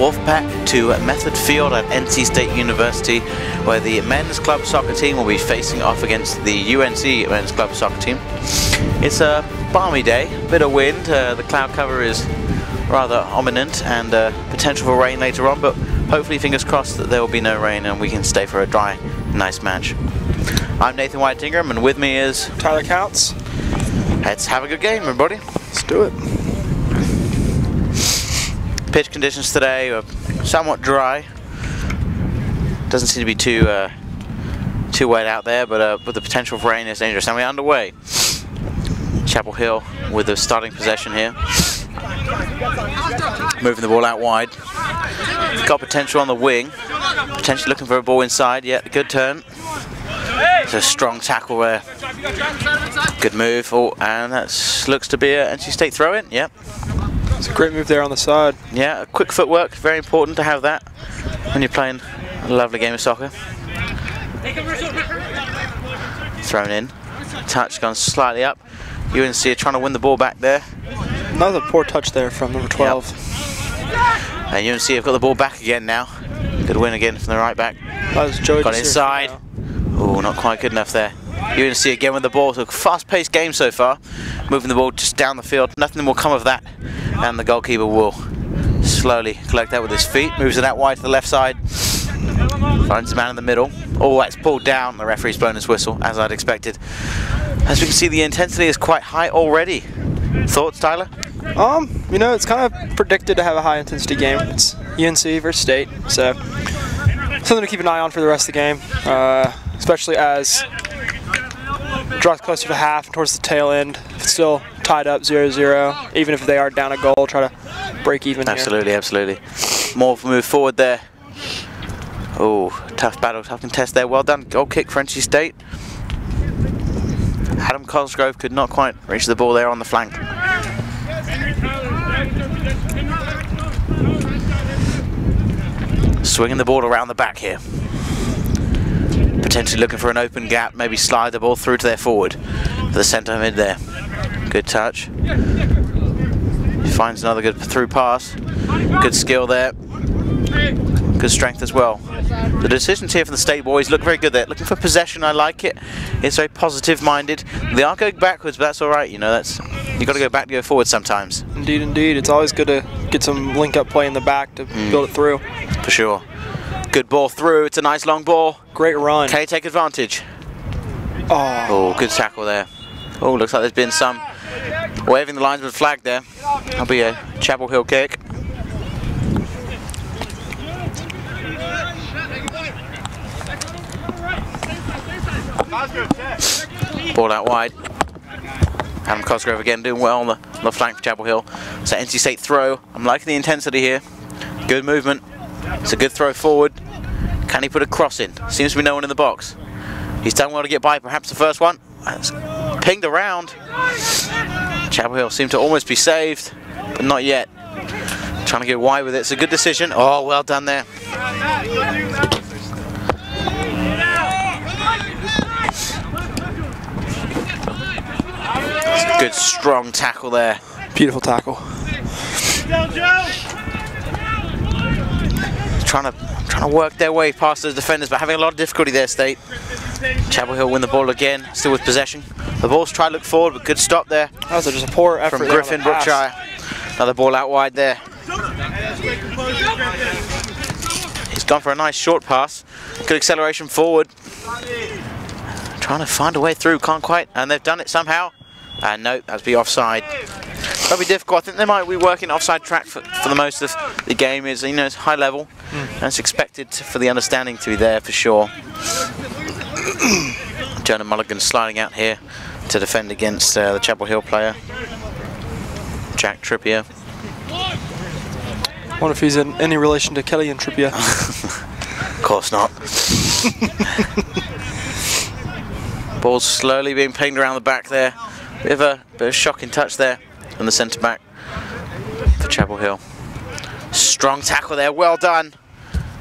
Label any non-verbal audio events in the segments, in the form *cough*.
Wolfpack to Method Field at NC State University where the men's club soccer team will be facing off against the UNC men's club soccer team. It's a balmy day, a bit of wind, uh, the cloud cover is rather ominous and uh, potential for rain later on but hopefully fingers crossed that there will be no rain and we can stay for a dry, nice match. I'm Nathan White Ingram and with me is Tyler Counts. Let's have a good game everybody. Let's do it. Pitch conditions today are somewhat dry. Doesn't seem to be too uh, too wet out there, but uh, with the potential for rain is dangerous. And we're underway. Chapel Hill with the starting possession here. Moving the ball out wide. Got potential on the wing. Potentially looking for a ball inside. Yeah, good turn. It's a strong tackle there. Good move. Oh, and that looks to be a NC State throw in. Yep. It's a great move there on the side. Yeah, quick footwork, very important to have that when you're playing a lovely game of soccer. Thrown in, touch gone slightly up. UNC are trying to win the ball back there. Another poor touch there from number 12. Yep. And UNC have got the ball back again now. Good win again from the right back. That was Joey got inside. Oh, not quite good enough there. UNC again with the ball. So fast-paced game so far. Moving the ball just down the field. Nothing will come of that. And the goalkeeper will slowly collect that with his feet. Moves it out wide to the left side. Finds the man in the middle. Oh, that's pulled down. The referee's blown his whistle, as I'd expected. As we can see, the intensity is quite high already. Thoughts, Tyler? Um, you know, it's kind of predicted to have a high intensity game. It's UNC versus State, so something to keep an eye on for the rest of the game, uh, especially as it draws closer to half and towards the tail end. If it's still tied up 0-0, even if they are down a goal, try to break even Absolutely, here. absolutely. More move forward there. Oh, tough battle, tough contest there. Well done. Goal kick NC State. Adam Cosgrove could not quite reach the ball there on the flank. Swinging the ball around the back here. Potentially looking for an open gap, maybe slide the ball through to their forward. For the centre mid there. Good touch. Finds another good through pass. Good skill there. Good strength as well. The decisions here for the State boys look very good there. Looking for possession, I like it. It's very positive minded. They are going backwards, but that's alright, you know, that's you gotta go back to go forward sometimes. Indeed, indeed. It's always good to get some link up play in the back to mm. build it through. For sure. Good ball through. It's a nice long ball. Great run. Can take advantage? Oh. oh, good tackle there. Oh, looks like there's been some waving the lines linesman flag there. That'll be a Chapel Hill kick. Ball out wide. Adam Cosgrove again doing well on the, on the flank for Chapel Hill. So NC State throw. I'm liking the intensity here. Good movement. It's a good throw forward. Can he put a cross in? Seems to be no one in the box. He's done well to get by perhaps the first one. Pinged around. Chapel Hill seemed to almost be saved, but not yet. Trying to get wide with it. It's a good decision. Oh, well done there. Good strong tackle there. Beautiful tackle. Trying to trying to work their way past the defenders, but having a lot of difficulty there, State. Chapel Hill win the ball again, still with possession. The ball's tried to look forward, but good stop there. That was just a poor effort from Griffin Brookshire. Another ball out wide there. He's gone for a nice short pass. Good acceleration forward. Trying to find a way through, can't quite, and they've done it somehow. And no, that's be offside. That'll be difficult. I think they might be working offside track for, for the most of the game. Is you know it's high level, mm. and it's expected for the understanding to be there for sure. *clears throat* Jonah Mulligan sliding out here to defend against uh, the Chapel Hill player, Jack Trippier. I wonder if he's in any relation to Kieran Trippier. *laughs* of course not. *laughs* Ball's slowly being pinged around the back there. Bit of a bit of a shocking touch there from the centre back for Chapel Hill. Strong tackle there, well done.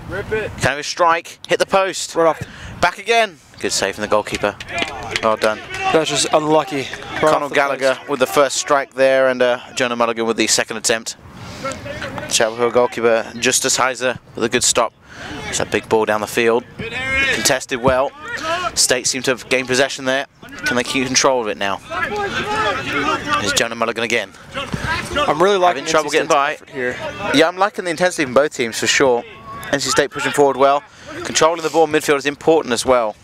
Rip it. Kind of a strike, hit the post. Right off. Back again. Good save from the goalkeeper. Well done. That's just unlucky. Right Conor Gallagher post. with the first strike there and uh, Jonah Mulligan with the second attempt. Chapel Hill goalkeeper Justice Heiser with a good stop. It's a big ball down the field. Contested well. State seem to have gained possession there. Can they keep control of it now? Is Jonah Mulligan again. I'm really liking Having trouble getting by. here. Yeah, I'm liking the intensity from both teams for sure. NC State pushing forward well. Controlling the ball in midfield is important as well.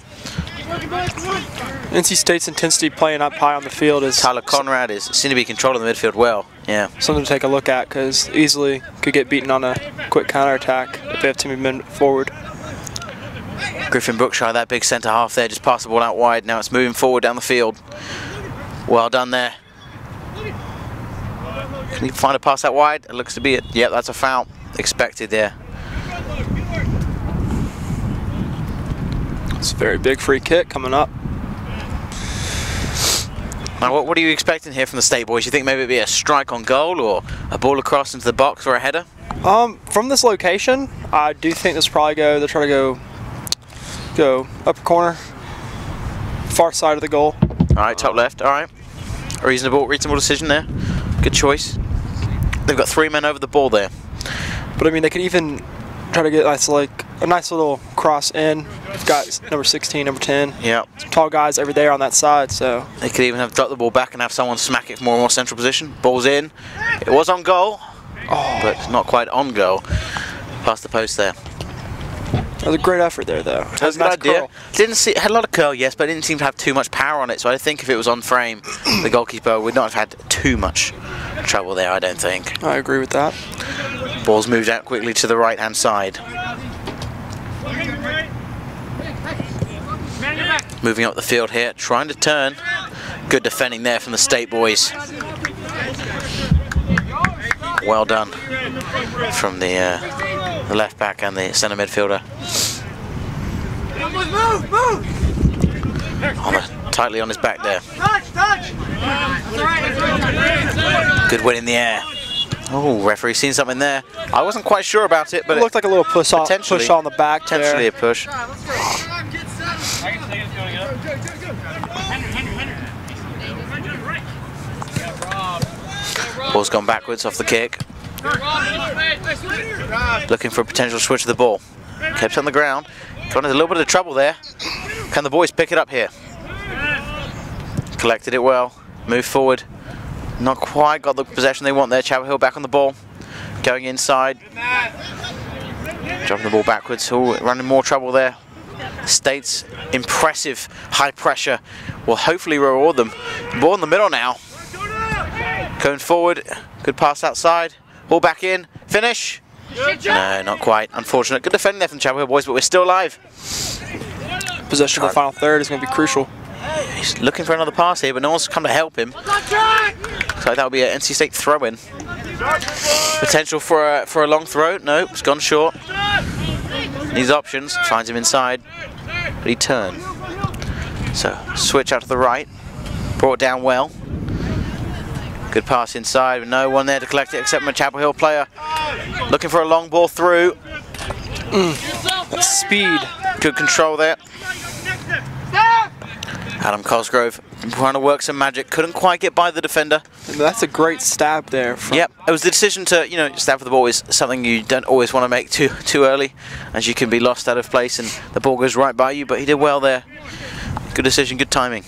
NC State's intensity playing up high on the field is Tyler Conrad is seen to be controlling the midfield well. Yeah. something to take a look at because easily could get beaten on a quick counterattack if they have too many men forward. Griffin Brookshire, that big centre half there, just passed the ball out wide. Now it's moving forward down the field. Well done there. Can he find a pass out wide? It looks to be it. Yep, that's a foul. Expected there. It's a very big free kick coming up. Now, what, what are you expecting here from the State boys? You think maybe it'd be a strike on goal or a ball across into the box or a header? Um, from this location, I do think this will probably go. They'll try to go, go upper corner, far side of the goal. All right, top left. All right. Reasonable, reasonable decision there. Good choice. They've got three men over the ball there. But I mean, they could even try to get nice, like a nice little cross in. You've got number 16, number 10, Yeah. some tall guys over there on that side. So They could even have dropped the ball back and have someone smack it from a more central position. Ball's in. It was on goal, oh. but not quite on goal. Past the post there. That was a great effort there, though. That was a good nice idea. curl. Didn't see had a lot of curl, yes, but it didn't seem to have too much power on it. So I think if it was on frame, *clears throat* the goalkeeper would not have had too much trouble there. I don't think. I agree with that. Ball's moved out quickly to the right hand side. Moving up the field here, trying to turn. Good defending there from the State boys. Well done from the, uh, the left back and the centre midfielder. Move, move! On the, tightly on his back there. Touch, touch! Good win in the air. Oh, referee seen something there. I wasn't quite sure about it, but It looked like a little push on, Potentially- push on the back potentially there. a push. Ball's gone backwards off the kick. Looking for a potential switch of the ball. Kept on the ground. Got into a little bit of trouble there. Can the boys pick it up here? Collected it well. Move forward. Not quite got the possession they want there. Chapel Hill back on the ball. Going inside. Dropping the ball backwards. Oh, running more trouble there. State's impressive high pressure will hopefully reward them. Ball in the middle now. Going forward. Good pass outside. Ball back in. Finish. No, not quite. Unfortunate. Good defending there from the Chapel Hill boys, but we're still alive. Possession of the final third is going to be crucial. He's looking for another pass here, but no one's come to help him. So that'll be an NC State throw-in. Potential for a, for a long throw. Nope, it's gone short. Needs options. Finds him inside. But he turned. So switch out to the right. Brought down well. Good pass inside with no one there to collect it except from a Chapel Hill player. Looking for a long ball through. That's speed. Good control there. Adam Cosgrove trying to work some magic. Couldn't quite get by the defender. That's a great stab there. From, Yep, it was the decision to, you know, stab for the ball is something you don't always want to make too too early, as you can be lost out of place and the ball goes right by you. But he did well there. Good decision, good timing.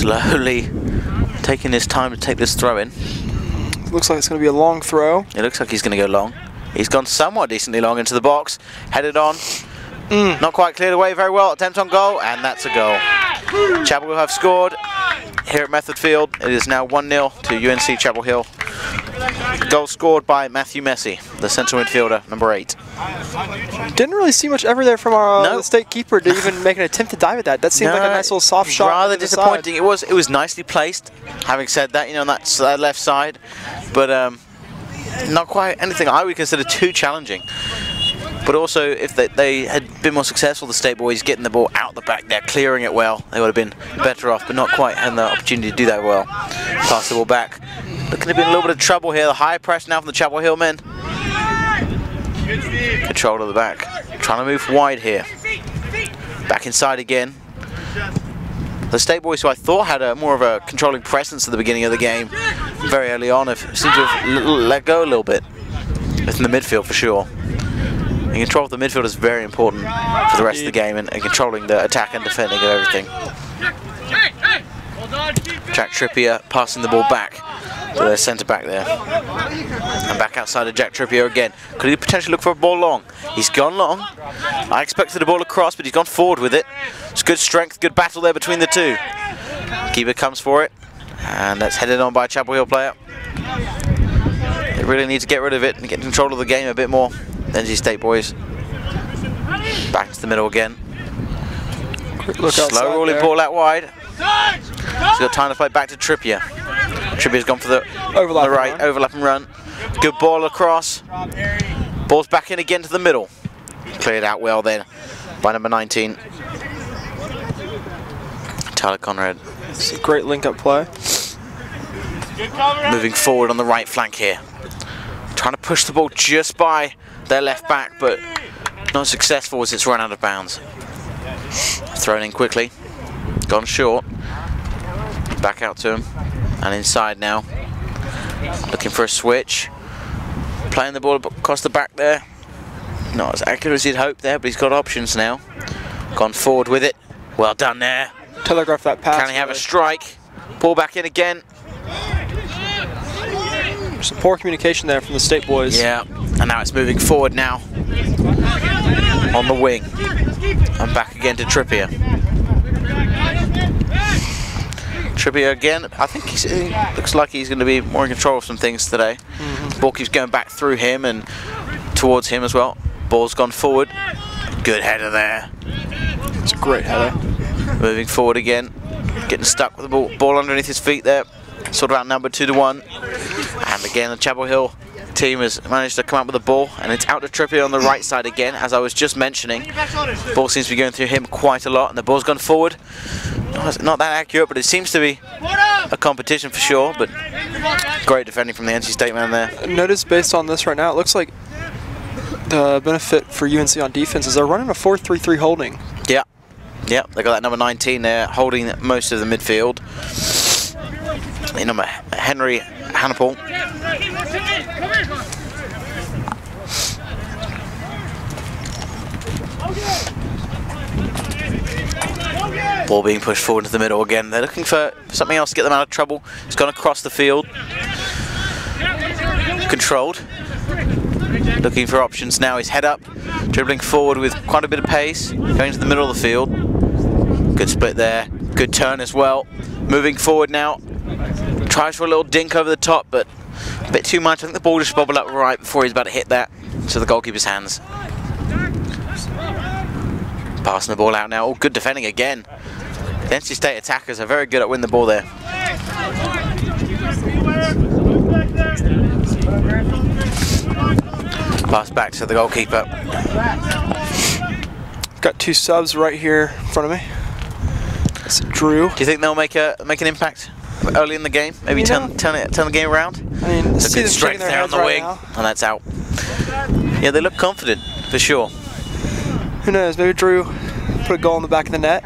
Slowly taking his time to take this throw in. Looks like it's going to be a long throw. It looks like he's going to go long. He's gone somewhat decently long into the box. Headed on. Mm. Not quite cleared away very well. Attempt on goal, and that's a goal. Chapel Hill have scored here at Method Field. It is now 1-0 to UNC Chapel Hill. Goal scored by Matthew Messi, the central midfielder, number 8. Didn't really see much ever there from our uh, No. state keeper to even make an attempt to dive at that. That seemed like a nice little soft shot. Rather to the side. disappointing. It was it was nicely placed. Having said that, you know, on that uh, left side, but um, not quite anything I would consider too challenging. But also, if they, they had been more successful, the State boys getting the ball out the back there, clearing it well, they would have been better off, but not quite had the opportunity to do that well. Pass the ball back. Looking to be in a little bit of trouble here. The high press now from the Chapel Hill men. Control of the back. Trying to move wide here. Back inside again. The State Boys, who I thought had a more of a controlling presence at the beginning of the game, very early on, have seemed to have let go a little bit. It's in the midfield for sure. And control of the midfield is very important for the rest of the game and, and controlling the attack and defending of everything. Jack Trippier passing the ball back to their centre back there. And back outside of Jack Trippier again. Could he potentially look for a ball long? He's gone long. I expected a ball across, but he's gone forward with it. It's good strength, good battle there between the two. Keeper comes for it. And that's headed on by a Chapel Hill player. They really need to get rid of it and get control of the game a bit more. NC State boys. Back to the middle again. Quick look outside Slow rolling there. ball out wide. He's got time to play back to Trippier. Trippier's gone for the, Overlap the right run. overlap and run. Good ball across. Ball's back in again to the middle. Cleared out well then by number 19. Tyler Conrad It's a great link-up play. moving forward on the right flank here. Trying to push the ball just by their left back, but not successful as it's run out of bounds. Thrown in quickly. Gone short. Back out to him. And inside now. Looking for a switch. Playing the ball across the back there. Not as accurate as he'd hoped there, but he's got options now. Gone forward with it. Well done there. Telegraph that pass. Can he have a strike? Ball back in again. Some poor communication there from the state boys. Yeah, and now it's moving forward now on the wing. And back again to Trippier. Trippier again. I think he looks like he's going to be more in control of some things today. Mm-hmm. Ball keeps going back through him and towards him as well. Ball's gone forward. Good header there. It's a great header. Moving forward again. Getting stuck with the ball, ball underneath his feet there. Sort of outnumbered two to one. Again, the Chapel Hill team has managed to come up with the ball, and it's out to Trippier on the right side again, as I was just mentioning. Ball seems to be going through him quite a lot, and the ball's gone forward. Not, not that accurate, but it seems to be a competition for sure. But great defending from the NC State man there. Notice based on this right now, it looks like the benefit for UNC on defense is they're running a 4-3-3 holding. Yeah, yeah, they got that number 19 there, holding most of the midfield. Number Henry Hannibal. Ball being pushed forward into the middle again. They're looking for something else to get them out of trouble. It's gone across the field. Controlled. Looking for options now. He's head up, dribbling forward with quite a bit of pace, going to the middle of the field. Good split there. Good turn as well. Moving forward now. Tries for a little dink over the top, but a bit too much. I think the ball just bobbled up right before he's about to hit that to the goalkeeper's hands. Passing the ball out now. Oh, good defending again. The NC State attackers are very good at winning the ball there. Pass back to the goalkeeper. Got two subs right here in front of me. It's Drew. Do you think they'll make a make an impact early in the game? Maybe You turn know- turn it turn the game around. I mean, It's a good strength there on the right wing, now. and that's out. Yeah, they look confident for sure. Who knows? Maybe Drew put a goal in the back of the net.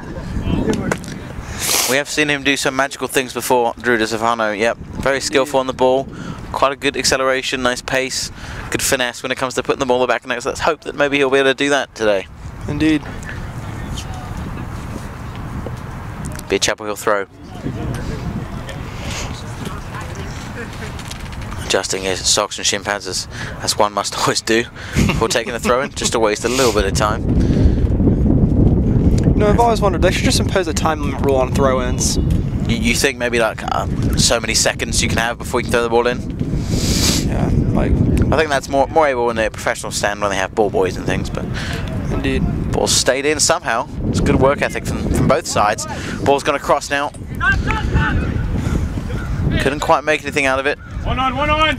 We have seen him do some magical things before. Drew DeStefano, yep, very skillful on the ball, quite a good acceleration, nice pace, good finesse when it comes to putting the ball in the back of the net. So let's hope that maybe he'll be able to do that today. Indeed. Be a Chapel Hill throw. Adjusting his socks and shin pads as, as one must *laughs* always do before taking a throw in, just to waste a little bit of time. No, I've always wondered they should just impose a time limit rule on throw-ins. You, you think maybe like um, so many seconds you can have before you can throw the ball in? Yeah, like I think that's more more able in a professional stand when they have ball boys and things, but indeed. ball stayed in somehow. It's good work ethic from, from both sides. Ball's going to cross now. Couldn't quite make anything out of it. One on, one on.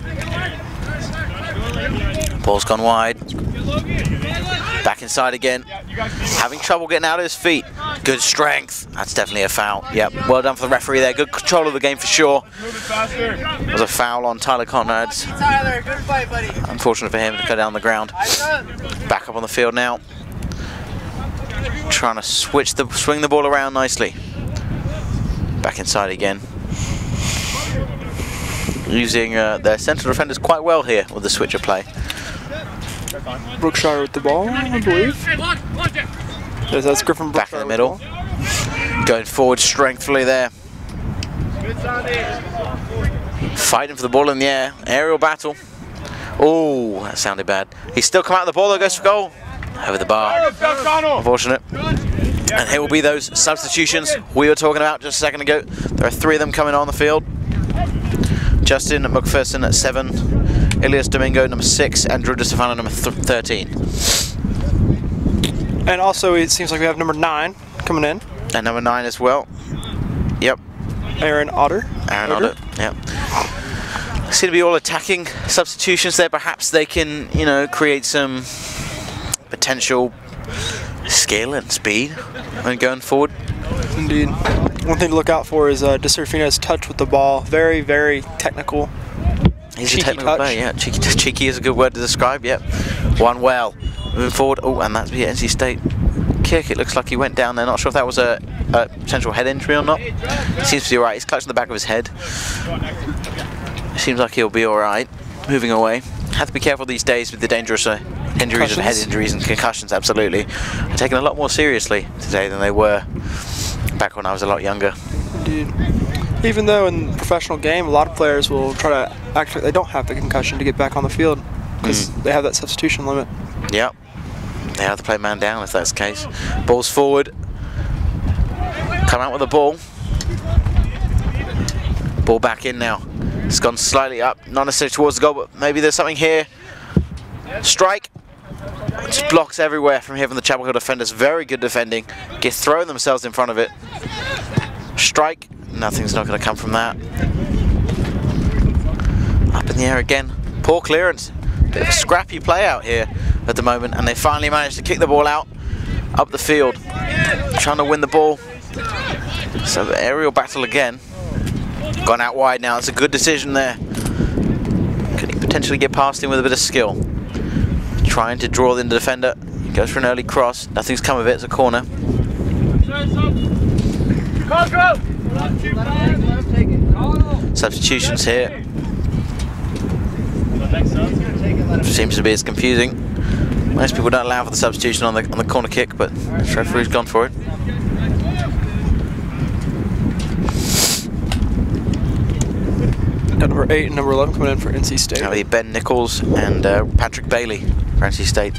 Ball's gone wide. Back inside again. Having trouble getting out of his feet. Good strength. That's definitely a foul. Yep. Well done for the referee there. Good control of the game for sure. It was a foul on Tyler Conrad's. Tyler, good fight, buddy. Unfortunate for him to go down the ground. Back up on the field now. Trying to switch the swing the ball around nicely. Back inside again. Using uh, their central defenders quite well here with the switcher play. Brookshire with the ball, I believe. Yes, that's Griffin Back in the middle. Going forward strengthfully there. Fighting for the ball in the air. Aerial battle. Oh, that sounded bad. He's still come out of the ball, though, goes for goal. Over the bar. Unfortunate. And here will be those substitutions we were talking about just a second ago. There are three of them coming on the field. Justin McPherson at seven, Ilias Domingo number six, and Drew DeStefano number th 13. And also, it seems like we have number nine coming in, And number nine as well. Yep, Aaron Otter. Aaron Otter. Otter. Yep. Seem to be all attacking substitutions there. Perhaps they can, you know, create some potential skill and speed when going forward. Indeed. One thing to look out for is uh, DeStefano's touch with the ball. Very, very technical. He's Cheeky a technical touch. player, yeah. Cheeky, *laughs* cheeky is a good word to describe, yep. One well. Moving forward. Oh, and that's the NC State kick. It looks like he went down there. Not sure if that was a, a potential head injury or not. Seems to be alright. He's clutching the back of his head. Seems like he'll be alright. Moving away. Have to be careful these days with the dangerous uh, injuries and head injuries and concussions, absolutely. They're taken a lot more seriously today than they were back when I was a lot younger. Indeed. Even though in the professional game, a lot of players will try to act like they don't have the concussion to get back on the field because Mm. they have that substitution limit. Yep. They have to play man down if that's the case. Ball's forward. Come out with the ball. Ball back in now. It's gone slightly up, not necessarily towards the goal, but maybe there's something here. Strike. Just blocks everywhere from here from the Chapel Hill defenders. Very good defending. Get throwing themselves in front of it. Strike. Nothing's not going to come from that. Up in the air again. Poor clearance. Bit of a scrappy play out here at the moment, and they finally managed to kick the ball out up the field, trying to win the ball. So aerial battle again. Gone out wide now. It's a good decision there. Could he potentially get past him with a bit of skill? Trying to draw in the defender. He goes for an early cross. Nothing's come of it. It's a corner. Substitutions here. Seems to be as confusing. Most people don't allow for the substitution on the on the corner kick, but the referee's gone for it. Number eight and number 11 coming in for NC State. That'll be Ben Nichols and uh, Patrick Bailey NC State.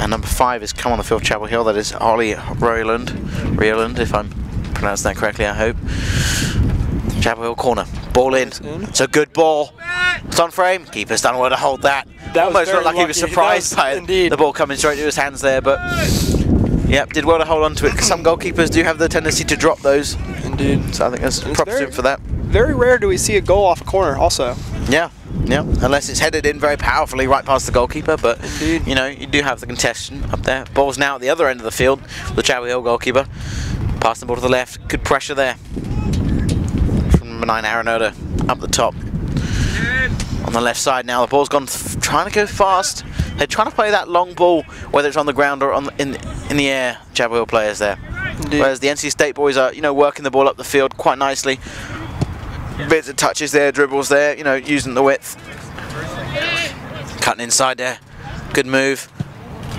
And number five is come on the field Chapel Hill. That is Ollie Royland, Rioland, if I'm pronouncing that correctly. I hope. Chapel Hill corner, ball in. It's in. It's a good ball. It's on frame. Keeper's done well to hold that. That was Almost looked like he was surprised That by it. *laughs* indeed. the ball coming straight to his hands there, but yep, did well to hold on to it. 'cause *clears throat* some goalkeepers do have the tendency to drop those, Indeed. so I think that's props to him for that. Very rare do we see a goal off a corner also. Yeah, yeah. Unless it's headed in very powerfully right past the goalkeeper, but Indeed. you know you do have the contestant up there. Ball's now at the other end of the field. The Chapel Hill goalkeeper passing the ball to the left. Good pressure there from number nine Aaron Oda up the top. On the left side now, the ball's gone trying to go fast. They're trying to play that long ball, whether it's on the ground or on the, in in the air. Chapel Hill players there. Indeed. Whereas the NC State boys are, you know, working the ball up the field quite nicely. Bits of touches there, dribbles there, you know, using the width. Cutting inside there. Good move.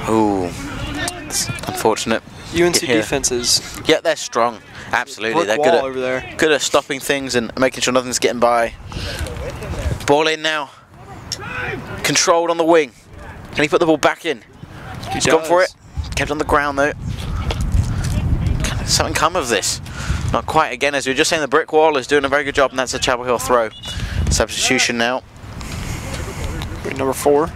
Ooh. It's unfortunate. UNC defenses. Yeah, they're strong. Absolutely. They're good at, over there. good at stopping things and making sure nothing's getting by. Ball in now. Controlled on the wing. Can he put the ball back in? He's gone for it. Kept on the ground though. Something come of this? Not quite. Again, as we were just saying, the brick wall is doing a very good job, and that's a Chapel Hill throw. Substitution now. Number four.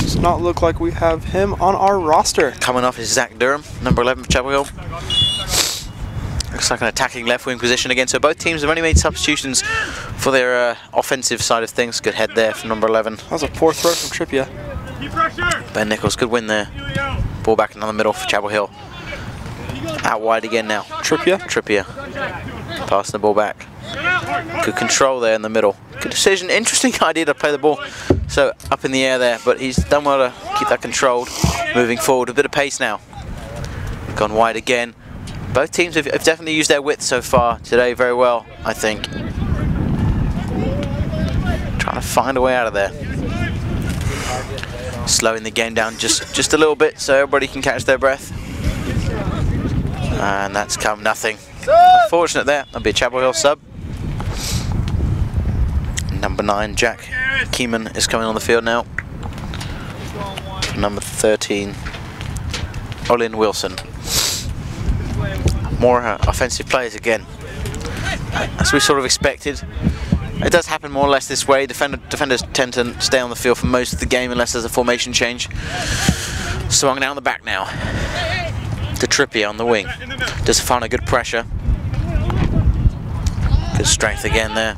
Does not look like we have him on our roster. Coming off is Zach Durham, number 11 for Chapel Hill. Looks like an attacking left wing position again. So both teams have only made substitutions for their uh, offensive side of things. Good head there from number 11. That was a poor throw from Trippier. Ben Nichols, good win there. Ball back in the middle for Chapel Hill. Out wide again now. Trippier. Trippier. Passing the ball back. Good control there in the middle. Good decision. Interesting *laughs* idea to play the ball so up in the air there, but he's done well to keep that controlled. Moving forward, a bit of pace now. Gone wide again. Both teams have, have definitely used their width so far today very well, I think. Trying to find a way out of there. Slowing the game down just, just a little bit so everybody can catch their breath. And that's come nothing. Unfortunate there. That'll be a Chapel Hill sub. Number nine, Jack Keeman is coming on the field now. Number 13, Olin Wilson. More uh, offensive players again. As we sort of expected. It does happen more or less this way. Defender, defenders tend to stay on the field for most of the game unless there's a formation change. Swung down the back now. To Trippier on the wing. Does find a good pressure. Good strength again there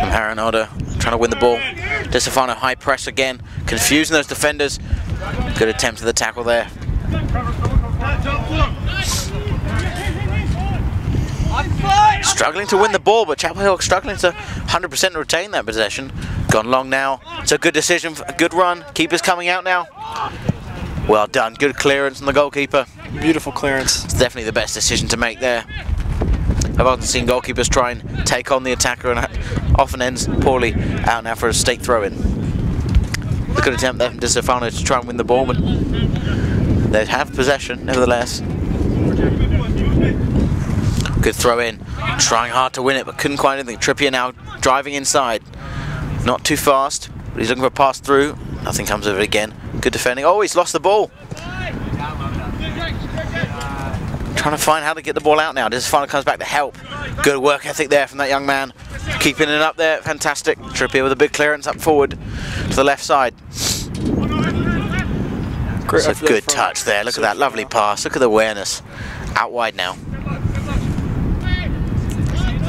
from Aaron Oda, trying to win the ball. DeStefano high press again, confusing those defenders. Good attempt at the tackle there. Struggling to win the ball, but Chapel Hill struggling to 100% retain that possession. Gone long now. It's a good decision, a good run. Keeper's coming out now. Well done, good clearance from the goalkeeper. Beautiful clearance. It's definitely the best decision to make there. I've often seen goalkeepers try and take on the attacker and often ends poorly out now for a state throw-in. Good attempt there from DeStefano to try and win the ball, but they have possession nevertheless. Good throw in, trying hard to win it, but couldn't quite anything. Trippier now driving inside. Not too fast, but he's looking for a pass through. Nothing comes of it again. Good defending. Oh, he's lost the ball. Trying to find how to get the ball out now. DeStefano comes back to help. Good work ethic there from that young man. Keeping it up there, fantastic. Trippier with a big clearance up forward to the left side. Great It's a good from- touch there. Look at that lovely pass. Look at the awareness. Out wide now.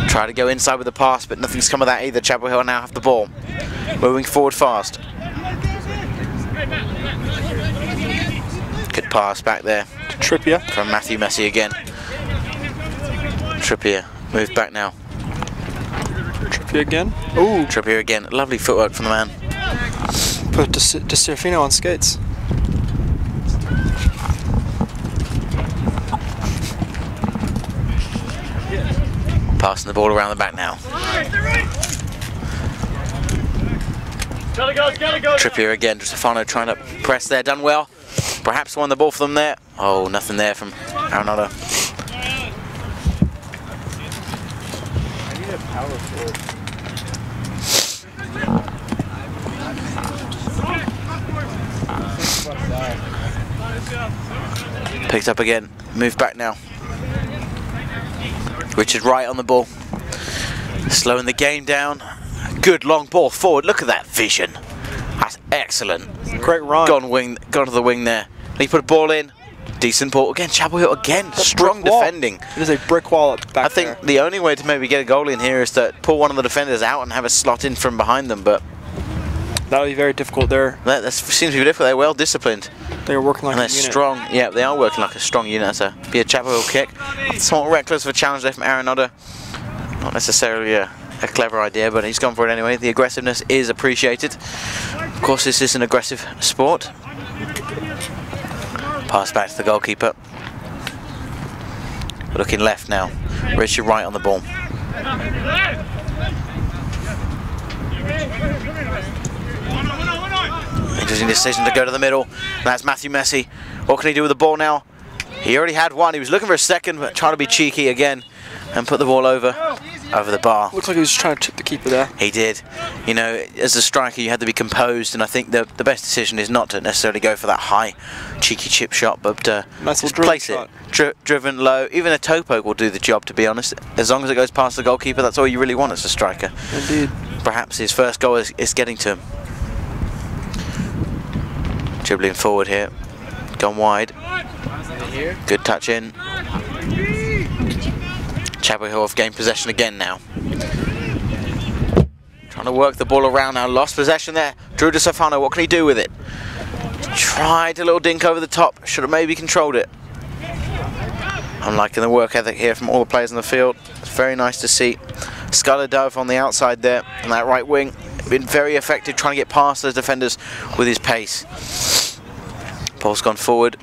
Try to go inside with the pass, but nothing's come of that either. Chapel Hill now have the ball. Moving forward fast. Good pass back there Trippier. from Matthew Messi again. Trippier moved back now. Trippier again. Ooh, Trippier again. Lovely footwork from the man. put De, DeStefano on skates. Passing the ball around the back now. Gotta go, gotta go. Trippier again. Stefano trying to press there. Done well. Perhaps won the ball for them there. Oh, nothing there from Arenado. Picked up again. Move back now. Richard Wright on the ball. Slowing the game down. Good long ball forward. Look at that vision. That's excellent. Great run. Gone wing, gone to the wing there. He put a ball in. Decent ball again. Chapel Hill again. That Strong defending. It is a brick wall up back I think there. the only way to maybe get a goal in here is to pull one of the defenders out and have a slot in from behind them. But That'll be very difficult there. that, that seems to be difficult. They're well disciplined They are working like and a they're unit. strong. Yeah, they are working like a strong unit. So be a Chapel kick. Somewhat reckless of a challenge there from Aaron Otter. Not necessarily a, a clever idea, but he's gone for it anyway. The aggressiveness is appreciated. Of course, this is an aggressive sport. Pass back to the goalkeeper. Looking left now. Richard Wright on the ball. Interesting decision to go to the middle. That's Matthew Messi. What can he do with the ball now? He already had one. He was looking for a second, but trying to be cheeky again and put the ball over over the bar. Looks like he was trying to chip the keeper there. He did. You know, as a striker, you had to be composed, and I think the the best decision is not to necessarily go for that high, cheeky chip shot, but uh, Nice just place shot. it, Dri- driven low. Even a toe poke will do the job, to be honest. As long as it goes past the goalkeeper, that's all you really want as a striker. Indeed. Perhaps his first goal is, is getting to him. Dribbling forward here, gone wide. Good touch in. Chapel Hill have gained possession again now. Trying to work the ball around now. Lost possession there. Drew DeStefano, what can he do with it? Tried a little dink over the top. Should have maybe controlled it. I'm liking the work ethic here from all the players in the field. It's very nice to see. Skylar Dove on the outside there, on that right wing. Been very effective trying to get past those defenders with his pace. Paul's gone forward.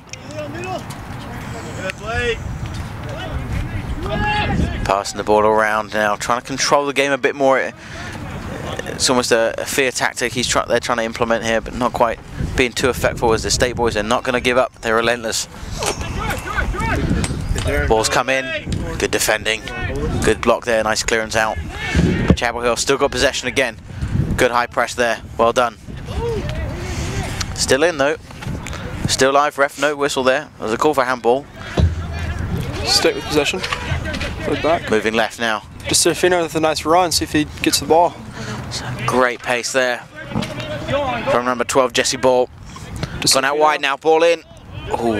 Passing the ball around now, trying to control the game a bit more. It's almost a, fear tactic he's try, they're trying to implement here, but not quite being too effective as the State boys are not going to give up. They're relentless. Balls come in. Good defending. Good block there. Nice clearance out. Chapel Hill still got possession again. Good high press there. Well done. Still in though. Still live. Ref, no whistle there. There's a call for handball. State with possession. Look back. Moving left now. Just Serafino with a nice run, see if he gets the ball. Great pace there. From number 12, Jesse Ball. Just Gone out wide now. Ball in. Ooh,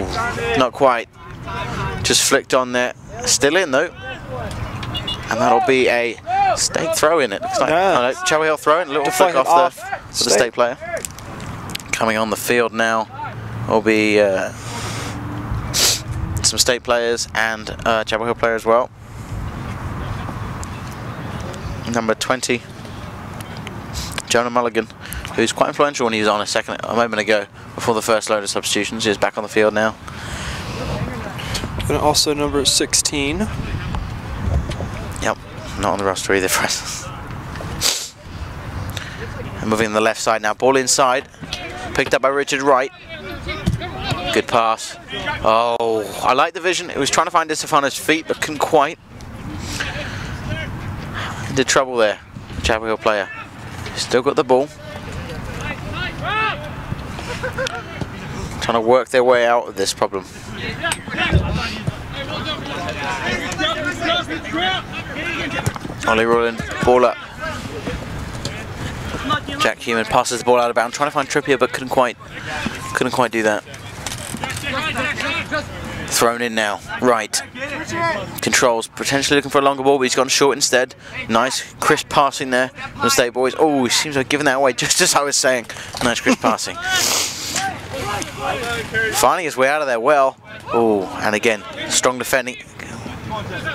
not quite. Just flicked on there. Still in though. And that'll be a state throw in it. Looks like. Yeah. Oh, no, throw in. A little flick Deflected off, the, for the state player. Coming on the field now will be uh, some state players and uh, Chapel Hill player as well. Number 20, Jonah Mulligan, who's quite influential when he was on a second a moment ago before the first load of substitutions. He's back on the field now. And also number 16. Yep, not on the roster either for us. and moving on the left side now, ball inside, picked up by Richard Wright. Good pass. Oh, I like the vision. It was trying to find Stefano's feet, but couldn't quite. Into trouble there, Hill player. Still got the ball. Trying to work their way out of this problem. Ollie Rowland, ball up. Jack Human passes the ball out of bounds, trying to find Trippier, but couldn't quite, couldn't quite do that. Thrown in now, right. Controls, potentially looking for a longer ball, but he's gone short instead. Nice, crisp passing there from the State boys. Oh, he seems to have given that away, *laughs* just as I was saying. Nice crisp passing. Finding his way out of there well. Oh, and again, strong defending.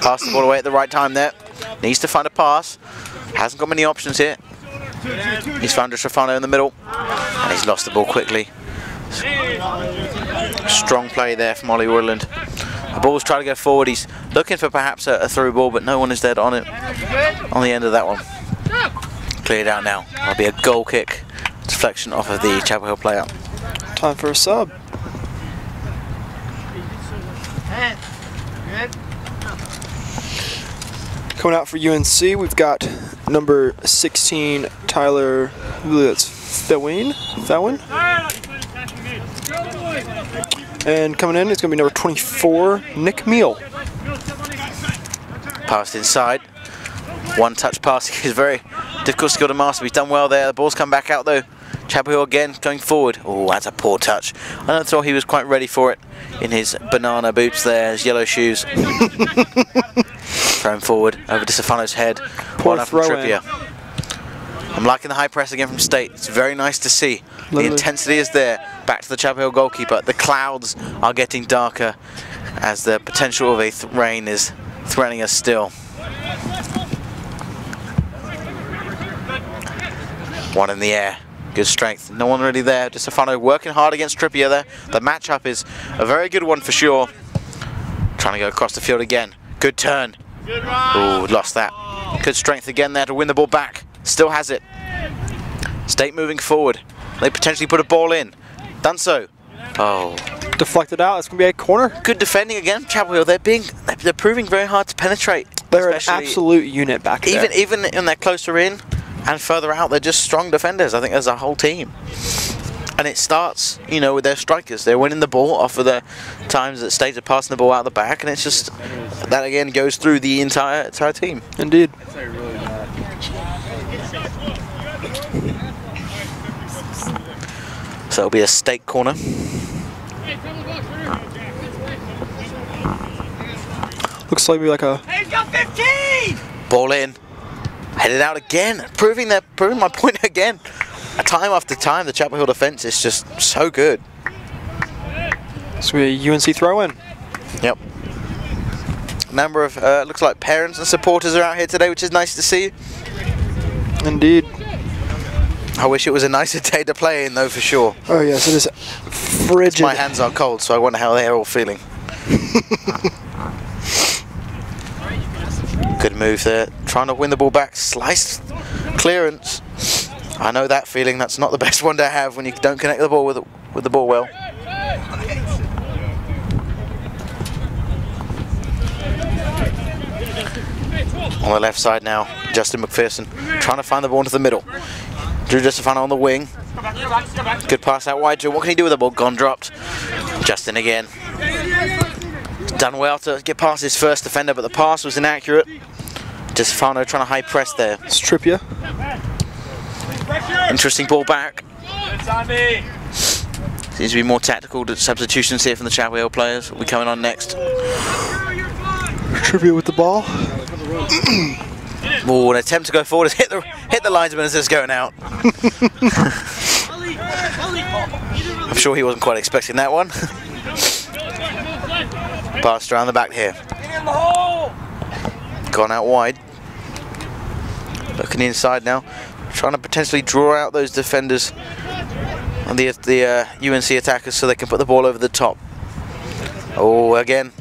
Passed the ball away at the right time there. Needs to find a pass. Hasn't got many options here. He's found Stefano in the middle. And he's lost the ball quickly. Strong play there from Ollie Woodland. The ball's trying to go forward. He's looking for perhaps a, a through ball, but no one is dead on it. On the end of that one. Cleared out now. That'll be a goal kick. Deflection off of the Chapel Hill player. Time for a sub. Coming out for UNC, we've got number 16, Tyler, I believe that's Fewin. Fewin. And coming in, it's going to be number 24, Nick Meal. Passed inside. One touch pass *laughs* is very difficult skill to master. He's done well there. The ball's come back out though. Chapel again going forward. Oh, that's a poor touch. I don't thought he was quite ready for it in his banana boots there, his yellow shoes. *laughs* Thrown forward over to Stefano's head. Poor One up from in. I'm liking the high press again from State. It's very nice to see. The intensity is there. Back to the Chapel Hill goalkeeper. The clouds are getting darker as the potential of a th rain is threatening us still. One in the air. Good strength. No one really there. Just Stefano working hard against Trippier there. The matchup is a very good one for sure. Trying to go across the field again. Good turn. Ooh, lost that. Good strength again there to win the ball back. Still has it. State moving forward. They potentially put a ball in. Done so. Oh, Deflected out, it's going to be a corner. good defending again. Chapel Hill. They're being, they're proving very hard to penetrate. They're an absolute unit back there. even even when they're closer in and further out, they're just strong defenders. I think as a whole team. And it starts, you know, with their strikers. They're winning the ball off of the times that States are passing the ball out the back, and it's just that again goes through the entire entire team. Indeed. So it'll be a stake corner. Looks like maybe like a He's got 15! Ball in, headed out again, proving that proving my point *laughs* again. Time after time, the Chapel Hill defense is just so good. So gonna be a UNC throw in. Yep. number of, uh, looks like parents and supporters are out here today, which is nice to see. Indeed. I wish it was a nicer day to play in though, for sure. Oh yes, it is frigid. My hands are cold, so I wonder how they're all feeling. *laughs* Good move there. Trying to win the ball back. Sliced clearance. I know that feeling. That's not the *laughs* best one to have when you don't connect the ball with, with the ball well. On the left side now, Justin McPherson trying to find the ball into the middle. Drew DeStefano on the wing. Good pass out wide. Drew, what can he do with the ball? Gone dropped. Justin again. Done well to get past his first defender, but the pass was inaccurate. DeStefano trying to high press there. It's Trippier. Interesting ball back. It's on me. Seems to be more tactical substitutions here from the Chapel Hill players. Will be coming on next. Trippier with the ball. Oh, an attempt to go forward has *laughs* hit the hit the linesman as it's going out. *laughs* I'm sure he wasn't quite expecting that one. Passed around the back here. Gone out wide. Looking inside now. Trying to potentially draw out those defenders and the, the uh, UNC attackers so they can put the ball over the top. Oh, again.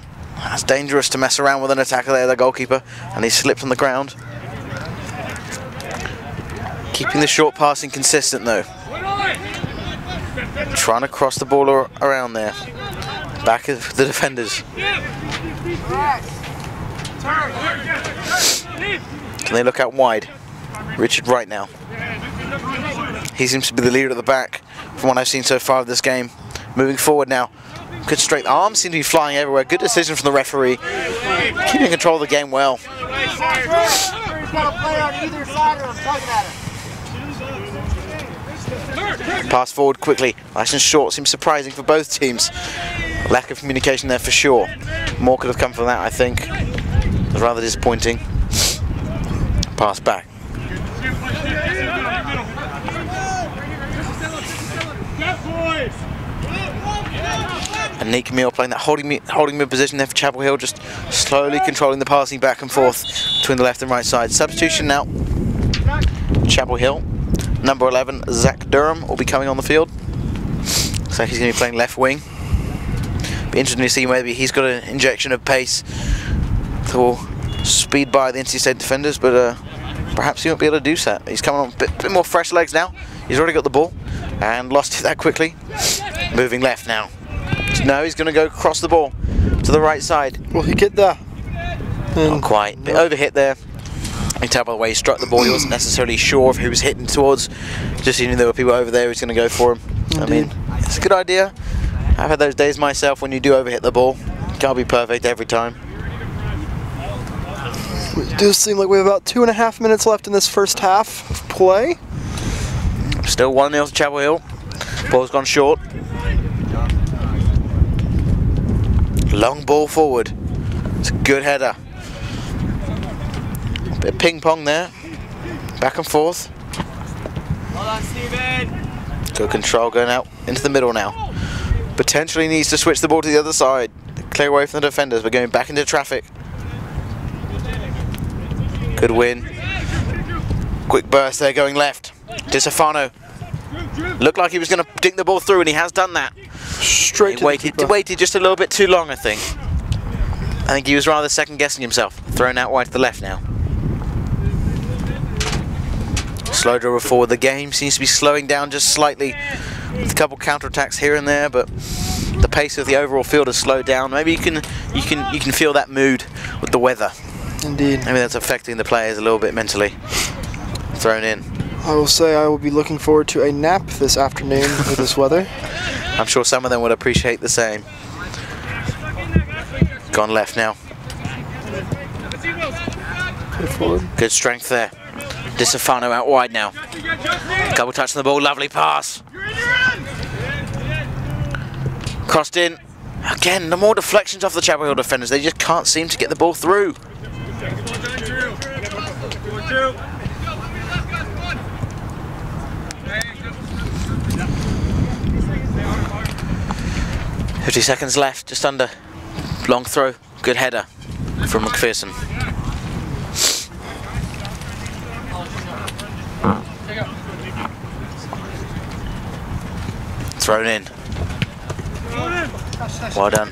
That's dangerous to mess around with an attacker there, the goalkeeper. And he slipped on the ground. Keeping the short passing consistent though. Trying to cross the ball around there. Back of the defenders. Can they look out wide? Richard Wright now. He seems to be the leader at the back from what I've seen so far of this game. Moving forward now. Good straight arms seem to be flying everywhere. Good decision from the referee. Keeping control of the game well. Pass forward quickly. Nice and short. Seems surprising for both teams. Lack of communication there for sure. More could have come from that, I think. It was rather disappointing. Pass back. And Nick Camille playing that holding mid, holding mid position there for Chapel Hill, just slowly controlling the passing back and forth between the left and right side. Substitution now. Chapel Hill. Number 11, Zach Durham, will be coming on the field. So he's going to be playing left wing. Be interesting to see maybe he's got an injection of pace that will speed by the NC State defenders, but uh, perhaps he won't be able to do so. He's coming on a bit, bit more fresh legs now. He's already got the ball and lost it that quickly. Moving left now. No, he's going to go across the ball to the right side. Will he get there? Not quite. Bit over hit there. You can tell by the way he struck the ball, he wasn't necessarily sure if he was hitting towards. Just seeing there were people over there, he's going to go for him. I mean, it's a good idea. I've had those days myself when you do overhit the ball. Can't be perfect every time. it does seem like we have about two and a half minutes left in this first half of play. Still 1 0 to Chapel Hill. Ball's gone short. Long ball forward. It's a good header. Bit of ping pong there. Back and forth. Hold on, Steven. Good control going out into the middle now. Potentially needs to switch the ball to the other side. Clear away from the defenders. We're going back into traffic. Good win. Quick burst there going left. DeStefano. Looked like he was going to dink the ball through and he has done that. Straight He to waited, waited just a little bit too long, I think. I think he was rather second guessing himself. Thrown out wide to the left now. Slow dribble forward. The game seems to be slowing down just slightly. With a couple counter attacks here and there, but the pace of the overall field has slowed down. Maybe you can you can you can feel that mood with the weather. Indeed. Maybe that's affecting the players a little bit mentally. Thrown in. I will say I will be looking forward to a nap this afternoon with this weather. *laughs* I'm sure some of them would appreciate the same. Gone left now. Good strength there. DeStefano out wide now. Double touch on the ball, lovely pass. Crossed in. Again, the more deflections off the Chapel Hill defenders, they just can't seem to get the ball through. Fifty seconds left, just under. Long throw, good header. from McPherson. Thrown in. Well done.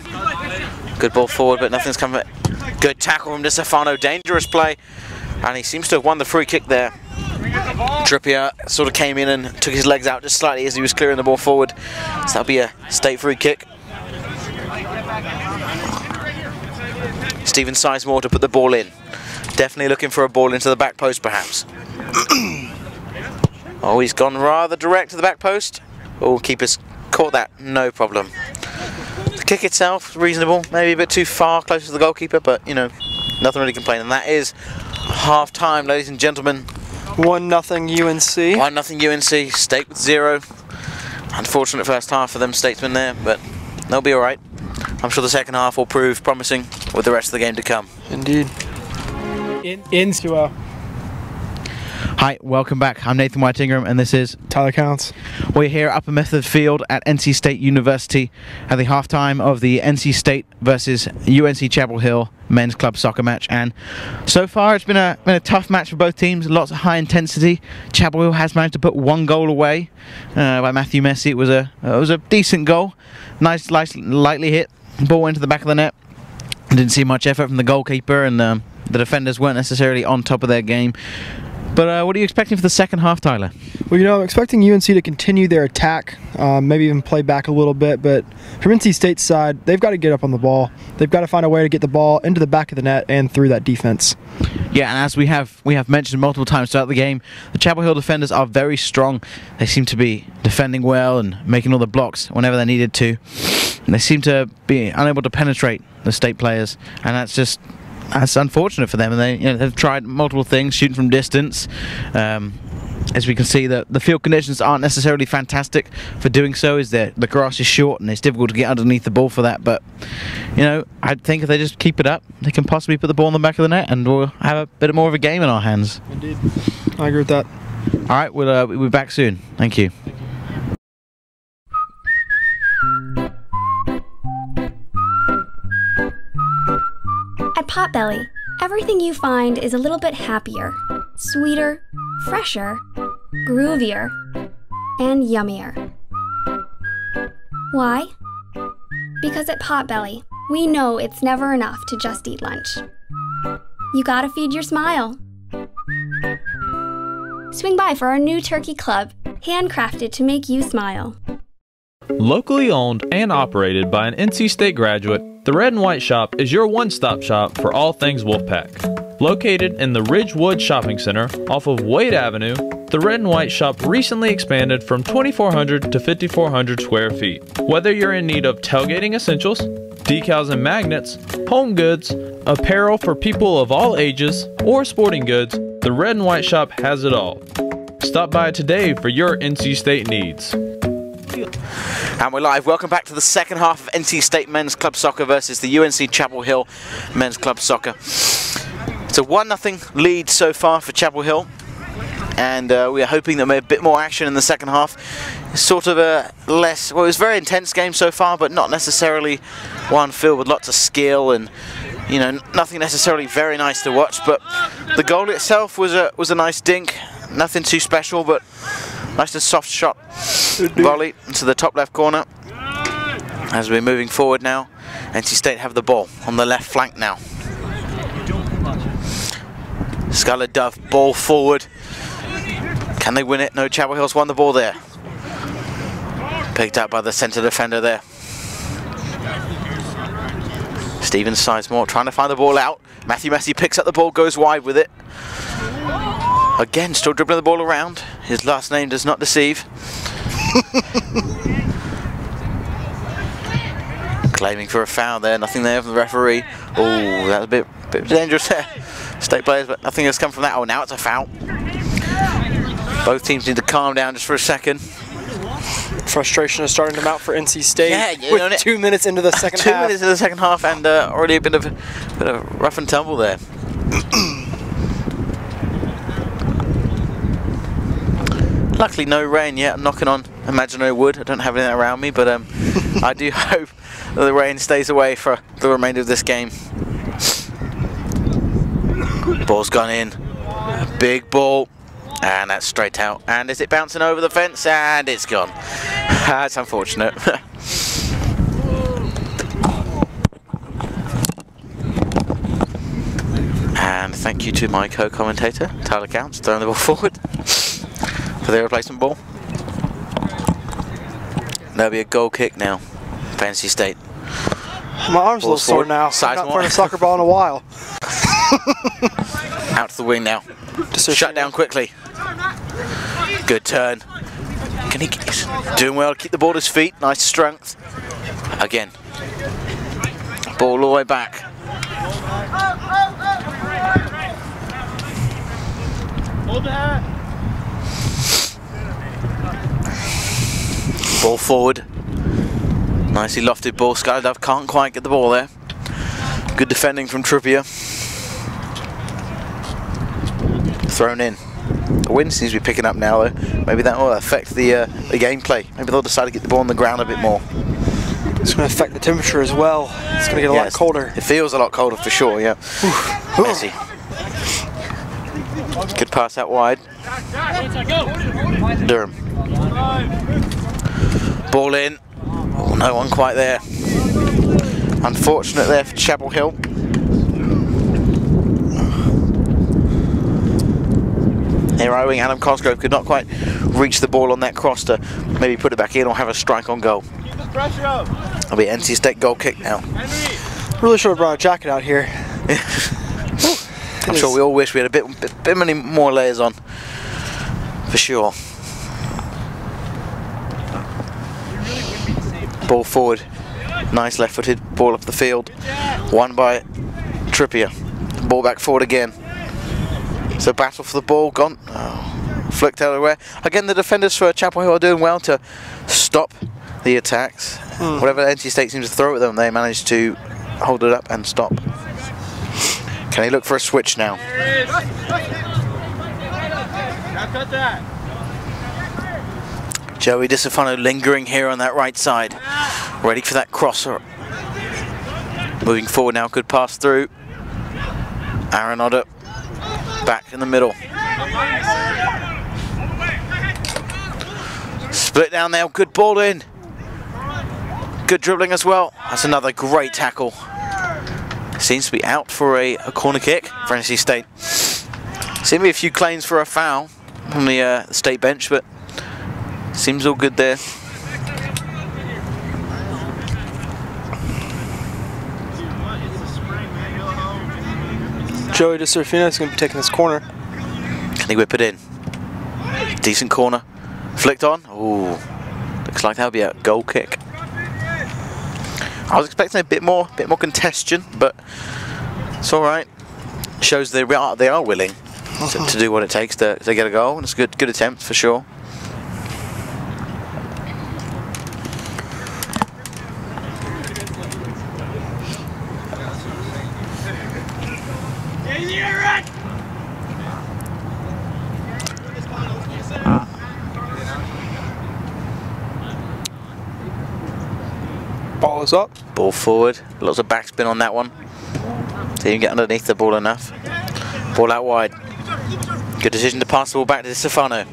Good ball forward, but nothing's coming. Good tackle from DeStefano. Dangerous play. And he seems to have won the free kick there. Trippier sort of came in and took his legs out just slightly as he was clearing the ball forward. So that'll be a state free kick. Stephen Sizemore to put the ball in. Definitely looking for a ball into the back post perhaps. *clears throat* oh, he's gone rather direct to the back post. Oh, keeper's caught that, no problem. The kick itself, reasonable, maybe a bit too far, close to the goalkeeper, but you know, nothing really complaining. And that is half time, ladies and gentlemen. One nothing UNC. One nothing UNC, State with zero. Unfortunate first half for them statesmen there, but they'll be alright. I'm sure the second half will prove promising with the rest of the game to come. Indeed. In, into uh, Hi, welcome back. I'm Nathan White Ingram, and this is Tyler Counts. We're here at Upper Method Field at NC State University at the halftime of the NC State versus UNC Chapel Hill men's club soccer match. And so far, it's been a been a tough match for both teams. Lots of high intensity. Chapel Hill has managed to put one goal away uh, by Matthew Messi. It was a it was a decent goal, nice, nice lightly hit. Ball into the back of the net. Didn't see much effort from the goalkeeper, and um, the defenders weren't necessarily on top of their game. But uh, what are you expecting for the second half, Tyler? Well, you know, I'm expecting UNC to continue their attack, um, maybe even play back a little bit. But from NC State's side, they've got to get up on the ball. They've got to find a way to get the ball into the back of the net and through that defense. Yeah, and as we have we have mentioned multiple times throughout the game, the Chapel Hill defenders are very strong. They seem to be defending well and making all the blocks whenever they needed to. They seem to be unable to penetrate the state players, and that's just that's unfortunate for them. And they you know, they've tried multiple things, shooting from distance. Um, as we can see, the the field conditions aren't necessarily fantastic for doing so. Is that the grass is short and it's difficult to get underneath the ball for that. But you know, I think if they just keep it up, they can possibly put the ball in the back of the net, and we'll have a bit more of a game in our hands. Indeed. I agree with that. All right, we'll uh, we'll be back soon. Thank you. At Potbelly, everything you find is a little bit happier, sweeter, fresher, groovier, and yummier. Why? Because at Potbelly, we know it's never enough to just eat lunch. You gotta feed your smile. Swing by for our new turkey club, handcrafted to make you smile. Locally owned and operated by an NC State graduate, the Red and White Shop is your one stop shop for all things Wolfpack. Located in the Ridgewood Shopping Center off of Wade Avenue, the Red and White Shop recently expanded from 2,400 to 5,400 square feet. Whether you're in need of tailgating essentials, decals and magnets, home goods, apparel for people of all ages, or sporting goods, the Red and White Shop has it all. Stop by today for your NC State needs. And we're live. Welcome back to the second half of NC State Men's Club Soccer versus the UNC Chapel Hill Men's Club Soccer. It's a 1 0 lead so far for Chapel Hill. And uh, we are hoping that maybe a bit more action in the second half. Sort of a less, well, it was a very intense game so far, but not necessarily one filled with lots of skill and, you know, nothing necessarily very nice to watch. But the goal itself was a was a nice dink. Nothing too special, but nice and soft shot volley into the top left corner. As we're moving forward now, NC State have the ball on the left flank now. Skylar Dove, ball forward. Can they win it? No, Chapel Hill's won the ball there. Picked up by the centre defender there. Steven Sizemore trying to find the ball out. Matthew Messi picks up the ball, goes wide with it. Again, still dribbling the ball around. His last name does not deceive. *laughs* Claiming for a foul there, nothing there from the referee. Oh, that's a bit, bit dangerous there. State players, but nothing has come from that. Oh, now it's a foul. Both teams need to calm down just for a second. Frustration is starting to mount for NC State Yeah, you with know, two minutes into the *laughs* second Two half. minutes in the second half, and uh, already a bit of bit of rough and tumble there. *clears throat* Luckily, no rain yet. I'm knocking on imaginary wood. I don't have anything around me, but um, *laughs* I do hope that the rain stays away for the remainder of this game. Ball's gone in. Big ball. And that's straight out. And is it bouncing over the fence? And it's gone. *laughs* That's unfortunate. *laughs* and thank you to my co-commentator, Tyler Counts, throwing the ball forward for the replacement ball. That'll be a goal kick now. Fancy State. My arm's a little sore now. Size I've not more. thrown a soccer ball in a while. *laughs* Out to the wing now. Just so Shut down quickly. Good turn. Can he he's doing well? Keep the ball at his feet. Nice strength. Again. Ball all the way back. Ball forward. Nicely lofted ball. Skylove can't quite get the ball there. Good defending from Trippier. Thrown in. The wind seems to be picking up now though. Maybe that will affect the, uh, the gameplay. Maybe they'll decide to get the ball on the ground a bit more. It's going to affect the temperature as well. It's going to get a lot colder. It feels a lot colder for sure, yeah. Messi. Good pass out wide. Durham. Ball in. Oh, no one quite there. Unfortunate there for Chapel Hill. Heroing Adam Cosgrove could not quite reach the ball on that cross to maybe put it back in or have a strike on goal. It'll be NC State goal kick now. Really should have brought a jacket out here. *laughs* I'm sure we all wish we had a bit, bit, bit many more layers on, for sure. Ball forward, nice left-footed ball up the field, won by Trippier. Ball back forward again. So battle for the ball, gone, oh, flicked everywhere. Again, the defenders for Chapel Hill are doing well to stop the attacks. Hmm. Whatever NC State seems to throw at them, they manage to hold it up and stop. Can he look for a switch now? Now cut that. Joey DeStefano lingering here on that right side. Ready for that crosser. Moving forward now, good pass through. Aaron Otter back in the middle. Split down there, good ball in. Good dribbling as well. That's another great tackle. Seems to be out for a, a corner kick for NC State. Seems to be a few claims for a foul on the uh, state bench, but Seems all good there. Joey DeStefano is going to be taking this corner. Can he whip it in? Decent corner. Flicked on. Ooh. Looks like that'll be a goal kick. I was expecting a bit more, bit more congestion, but it's all right. Shows they are they are willing to, to do what it takes to, to get a goal. And it's a good good attempt for sure. Ball is up. Ball forward. Lots of backspin on that one. So you can get underneath the ball enough. Ball out wide. Good decision to pass the ball back to Stefano.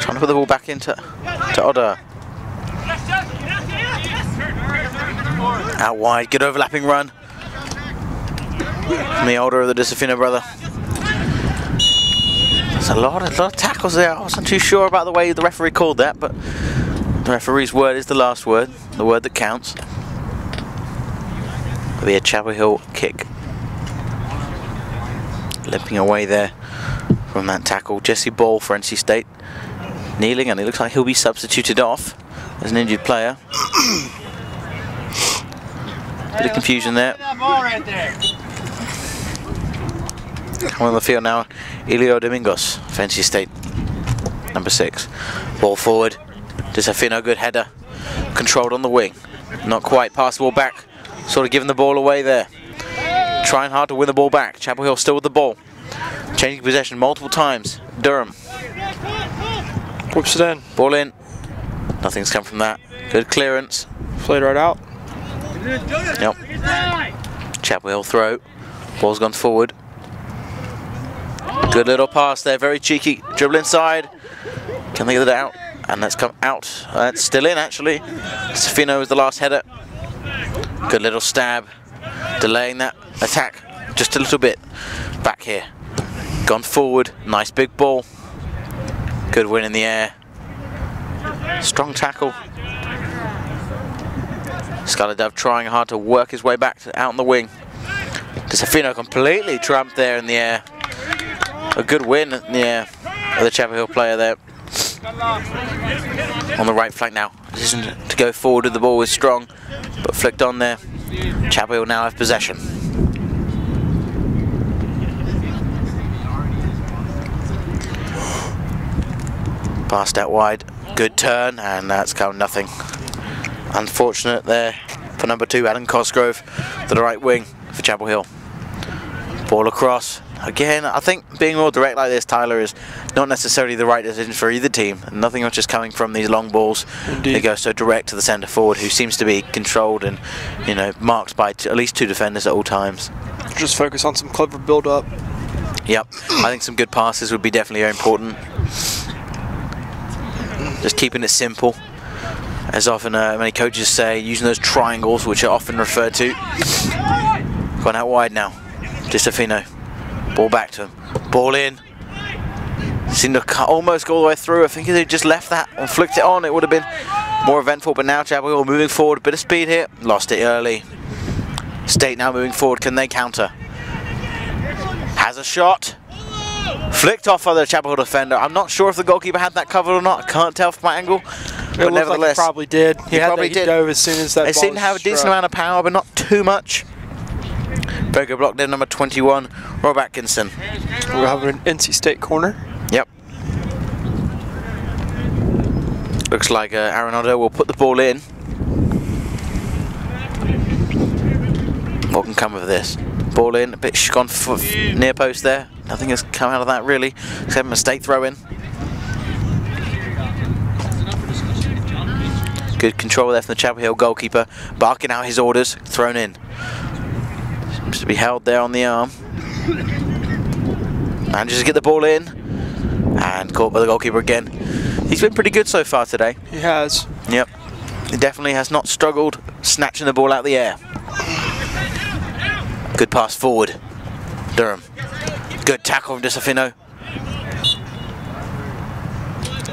Trying to put the ball back into to Oda. Out wide, good overlapping run. From the older of the DeStefano brother. A lot, a lot of tackles there. I wasn't too sure about the way the referee called that, but the referee's word is the last word, the word that counts. It'll be a Chapel Hill kick. Limping away there from that tackle. Jesse Ball for NC State. Kneeling, and it looks like he'll be substituted off as an injured player. *clears throat* Bit of confusion there. That ball right there. Coming on the field now, Elio Domingos, Fancy State, number six. Ball forward, DeStefano, good header. Controlled on the wing. Not quite, pass the ball back. Sort of giving the ball away there. Trying hard to win the ball back. Chapel Hill still with the ball. Changing possession multiple times. Durham, Whips it in. ball in. Nothing's come from that. Good clearance. Played right out. Yep. Chapel Hill throw. Ball's gone forward. Good little pass there, very cheeky. Dribble inside. Can they get it out? And that's come out. That's still in actually. Safino is the last header. Good little stab. Delaying that attack just a little bit. Back here. Gone forward. Nice big ball. Good win in the air. Strong tackle. Skylar Dove trying hard to work his way back to, out on the wing. DeStefano completely trapped there in the air. A good win in the of the Chapel Hill player there. On the right flank now. Decision to go forward with the ball was strong, but flicked on there. Chapel Hill now have possession. Passed out wide. Good turn, and that's come nothing. Unfortunate there for number two, Alan Cosgrove, to the right wing for Chapel Hill. Ball across. Again, I think being more direct like this, Tyler, is not necessarily the right decision for either team. Nothing much is coming from these long balls. Indeed. They go so direct to the centre forward, who seems to be controlled and, you know, marked by t- at least two defenders at all times. Just focus on some clever build up. Yep, I think some good passes would be definitely very important. Just keeping it simple. As often uh, many coaches say, using those triangles, which are often referred to. Gone out wide now. DeStefano. Ball back to him. Ball in. Seemed to cut, almost go all the way through. I think if they just left that and flicked it on, it would have been more eventful. But now Chapel Hill moving forward. A Bit of speed here. Lost it early. State now moving forward. Can they counter? Has a shot. Flicked off by the Chapel Hill defender. I'm not sure if the goalkeeper had that covered or not. I can't tell from my angle. It But looked like nevertheless, he probably did. He, He probably did. Dove as soon as that they ball seem to have a decent amount of power, but not too much. Very good block there, number 21, Rob Atkinson. We're having an NC State corner. Yep. Looks like uh, Arenado will put the ball in. What can come of this? Ball in, a bit gone near post there. Nothing has come out of that really, except a mistake throw in. Good control there from the Chapel Hill goalkeeper, barking out his orders, thrown in. Seems to be held there on the arm. And just get the ball in, and caught by the goalkeeper again. He's been pretty good so far today. He has. Yep. He definitely has not struggled snatching the ball out of the air. Good pass forward. Durham. Good tackle from DeStefano.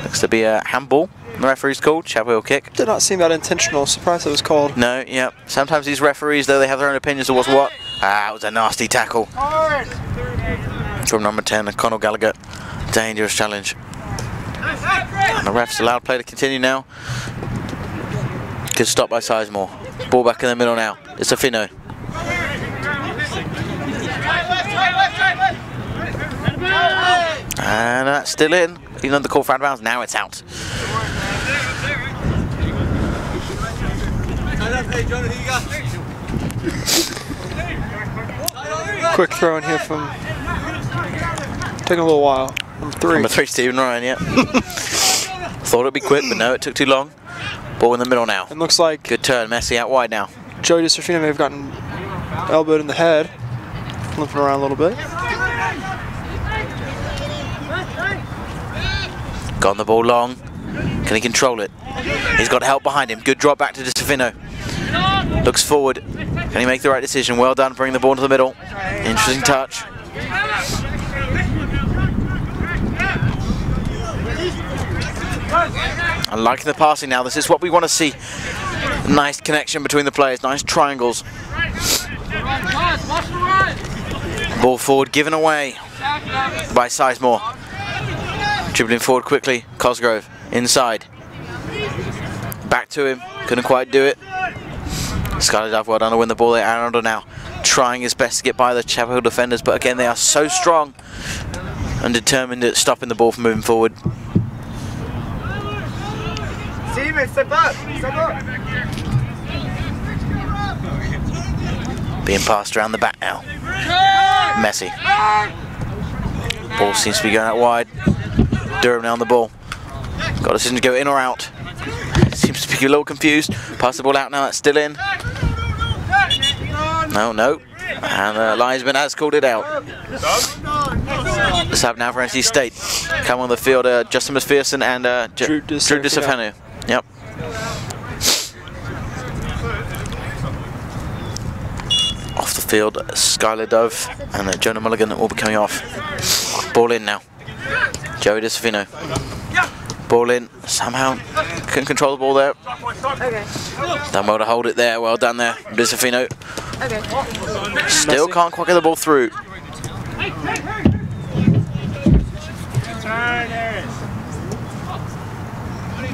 Looks to be a handball. The referee's called. Chapel Hill kick. Did not seem that intentional. Surprised it was called. No, yep. Sometimes these referees, though, they have their own opinions of what's what. Ah, it was a nasty tackle from number 10, Conor Gallagher. Dangerous challenge. And the ref's allowed play to continue now. Good stop by Sizemore. Ball back in the middle now. It's a Fino. And that's still in. Even the call for out bounds, now it's out. Quick throw in here from. Taking a little while. Number three. Number three, Stephen Ryan, yeah. *laughs* Thought it'd be quick, but no, it took too long. Ball in the middle now. It looks like Good turn, Messi out wide now. Joey DeStefano may have gotten elbowed in the head. Limping around a little bit. Gone the ball long. Can he control it? He's got help behind him. Good drop back to DeStefano. Looks forward. Can he make the right decision? Well done, bring the ball to the middle. Interesting touch. I'm liking the passing now. This is what we want to see. Nice connection between the players. Nice triangles. Ball forward, given away by Sizemore. Dribbling forward quickly. Cosgrove inside. Back to him. Couldn't quite do it. Skylar Dove well done to win the ball there. Arnold now trying his best to get by the Chapel Hill defenders, but again they are so strong and determined at stopping the ball from moving forward. Steven, step up. Step up. Being passed around the back now. Messi. Ball seems to be going out wide. Durham now on the ball. Got a decision to go in or out. Seems to be a little confused. Pass the ball out now, that's still in. No, no. And the linesman has called it out. Sub now for NC State. Come on the field, uh, Justin McPherson and uh, J- Drew. DeStefano. Yep. Off the field, Skylar Dove and uh, Jonah Mulligan will be coming off. Ball in now. Joey DeStefano. Ball in, somehow can control the ball there. Done well to hold it there, well done there, DeStefano. Still can't quite get the ball through.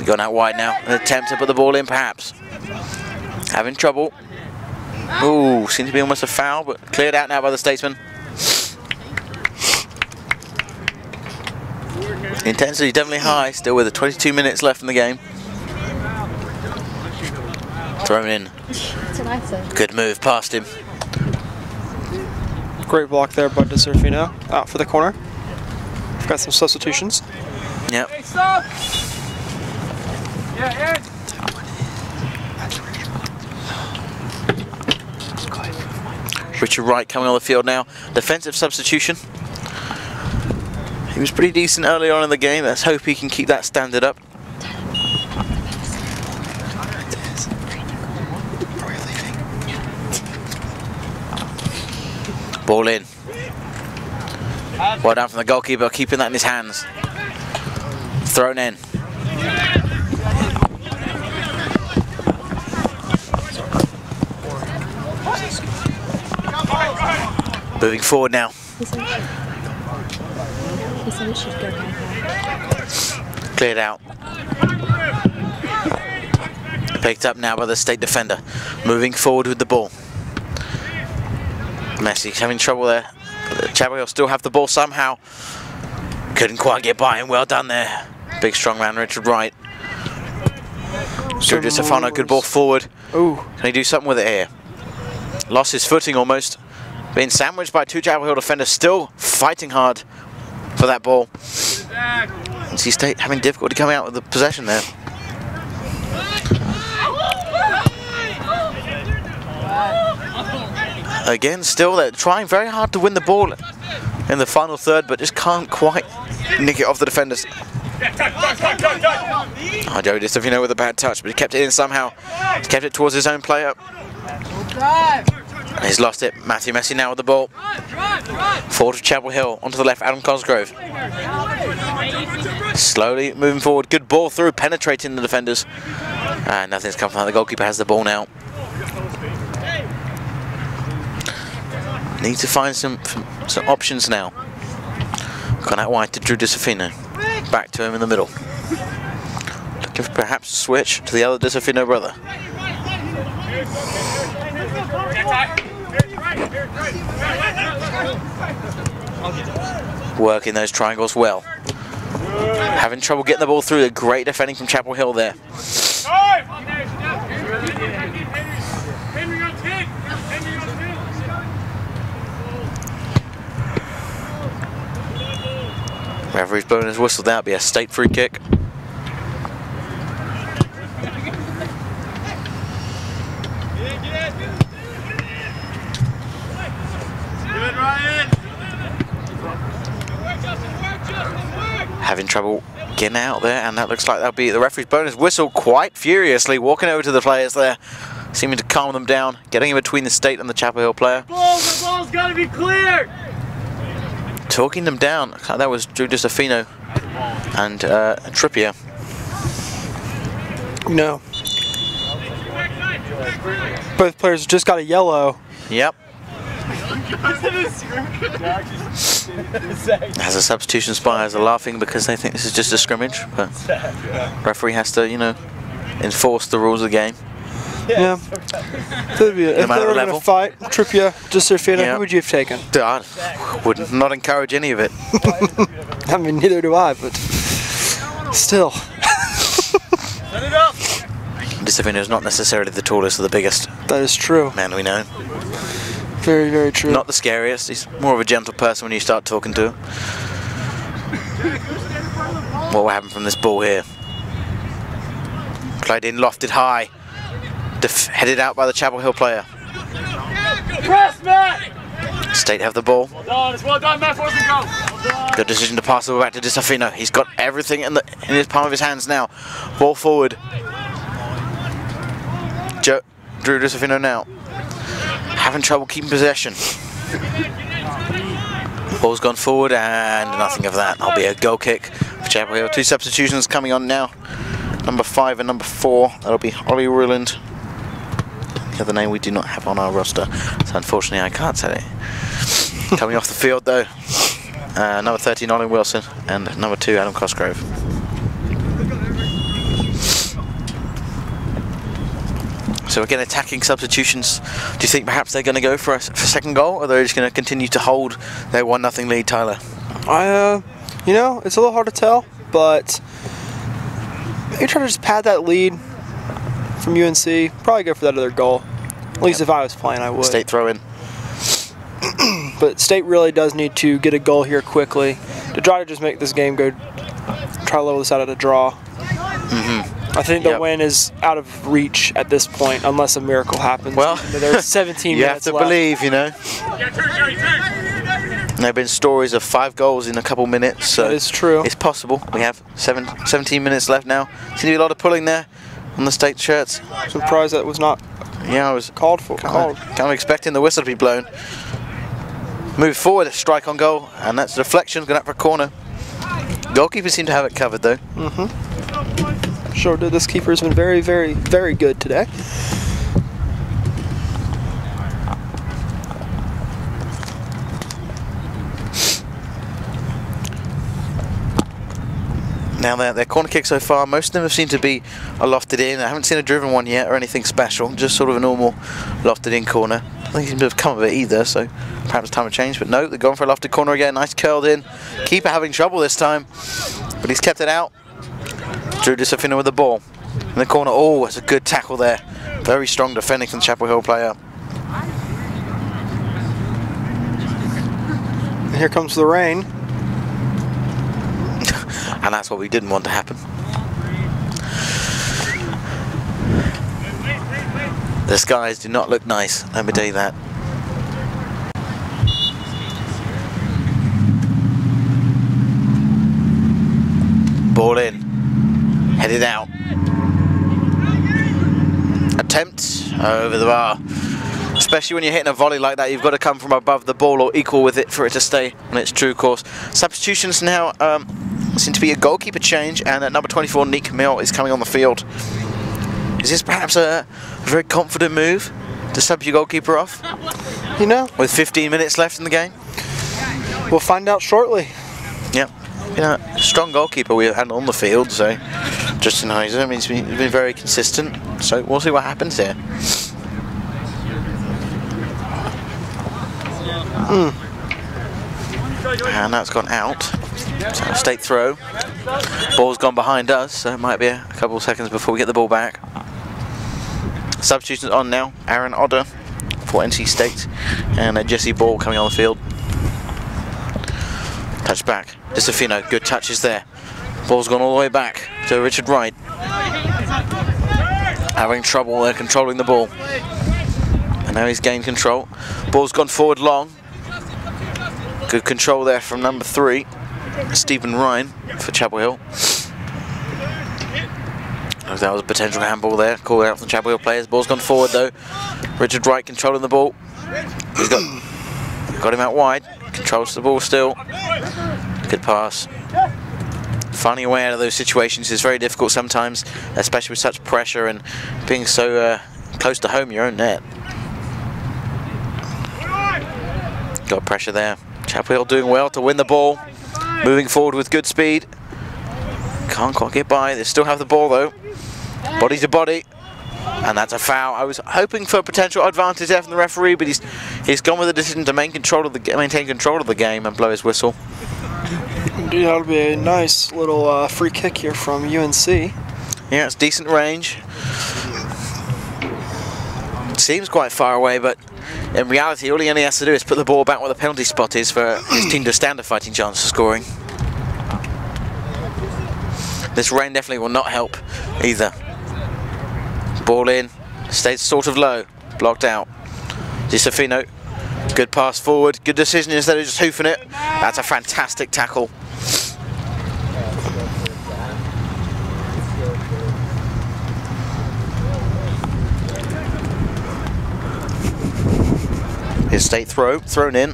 Gone out wide now, an attempt to put the ball in perhaps. Having trouble. Ooh, seems to be almost a foul, but cleared out now by the Statesman. Intensity definitely high, still with the 22 minutes left in the game. Thrown in. Good move past him. Great block there by DeStefano. Out for the corner. We've got some substitutions. Yep. Yeah. Richard Wright coming on the field now. Defensive substitution. He was pretty decent early on in the game. Let's hope he can keep that standard up. Ball in. Well done from the goalkeeper, keeping that in his hands. Thrown in. Moving forward now. He said, it should go kind of Cleared out. Picked up now by the state defender. Moving forward with the ball. Messi having trouble there. Chapel Hill still have the ball somehow. Couldn't quite get by him. Well done there. Big strong man Richard Wright. Sergio Stefano, good ball forward. Ooh, Can he do something with it here? Lost his footing almost. Being sandwiched by two Chapel Hill defenders, still fighting hard for that ball. NC State having difficulty coming out with the possession there. Again, still they're trying very hard to win the ball in the final third, but just can't quite nick it off the defenders. Oh, Joey DeStefano with a bad touch, but he kept it in somehow. He's kept it towards his own player. And he's lost it. Matthew Messi now with the ball. Forward to Chapel Hill, onto the left, Adam Cosgrove. Slowly moving forward. Good ball through, penetrating the defenders. And nothing's come from that. The goalkeeper has the ball now. Need to find some, some, options now. Gone out wide to Drew DeStefano. Back to him in the middle. Looking for perhaps a switch to the other DeStefano brother. Working those triangles well. Having trouble getting the ball through. The great defending from Chapel Hill there. Referee's blowing his whistle. That'll be a state free kick. Having trouble getting out there, and that looks like that'll be the referee's bonus whistle quite furiously, walking over to the players there, seeming to calm them down, getting in between the state and the Chapel Hill player, Ball, the ball's got to be cleared. talking them down. That was Drew DeStefano and uh, Trippier. no. Both players just got a yellow. Yep. As a substitution spies are laughing because they think this is just a scrimmage, but referee has to, you know, enforce the rules of the game. Yeah. That'd be it. if matter they were the going level. to fight, Trippier, DeStefano, Yeah. who would you have taken? I would not encourage any of it. *laughs* I mean, neither do I, but still. Set it up. DeStefano is not necessarily the tallest or the biggest That is true. man we know. Very, very true. Not the scariest. He's more of a gentle person when you start talking to him. What will happen from this ball here? Played in, lofted high. Def headed out by the Chapel Hill player. Press, Matt! State have the ball. Well done, it's well done, Matt Forsen, go! Well done. Good decision to pass the ball back to DeStefano. He's got everything in the in his palm of his hands now. Ball forward. Joe, Drew DeStefano now. Having trouble keeping possession. Ball's gone forward and nothing of that. That'll be a goal kick for Chapel Hill. Two substitutions coming on now. Number five and number four. That'll be Ollie Ruland. The other name we do not have on our roster. So unfortunately I can't say it. Coming off the field though. Uh, number 13, Olin Wilson, and number 2, Adam Cosgrove. So again, attacking substitutions. Do you think perhaps they're going to go for a, for second goal, or they're just going to continue to hold their one nothing lead, Tyler? I, uh, you know, it's a little hard to tell, but maybe try to just pad that lead from UNC. Probably go for that other goal. At least if I was playing, I would. State throw in. *clears throat* But State really does need to get a goal here quickly to try to just make this game go. Try to level this out at a draw. I think the Yep. win is out of reach at this point, unless a miracle happens. Well, there's *laughs* 17 You have to left. believe, you know. Yeah, turn, Jerry, turn! There have been stories of five goals in a couple minutes, so That is true. it's possible. We have seven, 17 minutes left now. Seems to be a lot of pulling there on the state shirts. Surprised that was not Yeah, I was called for. Called. kind of expecting the whistle to be blown. Move forward, a strike on goal, and that's a deflection, going up for a corner. Goalkeepers seem to have it covered though. Mm-hmm. Sure did. This keeper's been very, very, very good today. Now their, their corner kick so far, most of them have seemed to be a lofted in. I haven't seen a driven one yet or anything special, just sort of a normal lofted in corner. I think have come of it either, so perhaps time to change. But no, they're going for a lofted corner again. Nice curled in. Keeper having trouble this time, but he's kept it out. Drew DeStefano with the ball. In the corner, oh, it's a good tackle there. Very strong defending from Chapel Hill player. Here comes the rain. *laughs* and that's what we didn't want to happen. The skies do not look nice, let me tell you that. Ball in, headed out. Attempt over the bar. Especially when you're hitting a volley like that, you've got to come from above the ball or equal with it for it to stay on its true course. Substitutions now um, seem to be a goalkeeper change, and at number 24, Nick Mill is coming on the field. Is this perhaps a, a very confident move to sub your goalkeeper off You know, with 15 minutes left in the game? we'll find out shortly. You know, strong goalkeeper we had on the field, so Justin Heiser, I mean, he's been, very consistent, so we'll see what happens here. And that's gone out. So state throw. Ball's gone behind us, so it might be a couple of seconds before we get the ball back. Substitutions on now. Aaron Odder for NC State, and uh, Jesse Ball coming on the field. Touch back. DeStefano, good touches there. Ball's gone all the way back to Richard Wright. Having trouble there controlling the ball. And now he's gained control. Ball's gone forward long. Good control there from number three, Stephen Ryan for Chapel Hill. That was a potential handball there, called out from Chapel Hill players. Ball's gone forward though. Richard Wright controlling the ball. He's got got him out wide. Controls the ball still. Good pass. Finding a way out of those situations is very difficult sometimes, especially with such pressure and being so uh, close to home, your own net. Got pressure there. Chapel Hill doing well to win the ball. Moving forward with good speed. Can't quite get by. They still have the ball though. Body to body. And that's a foul. I was hoping for a potential advantage there from the referee, but he's he's gone with the decision to maintain control of the maintain control of the game and blow his whistle. *laughs* Dude, that'll be a nice little uh, free kick here from UNC. Yeah, it's decent range. Seems quite far away, but in reality, all he only has to do is put the ball back where the penalty spot is for *clears throat* his team to stand a fighting chance of scoring. This rain definitely will not help either. Ball in. Stays sort of low. Blocked out. Di DeStefano. Good pass forward. Good decision instead of just hoofing it. That's a fantastic tackle. His state throw, thrown in.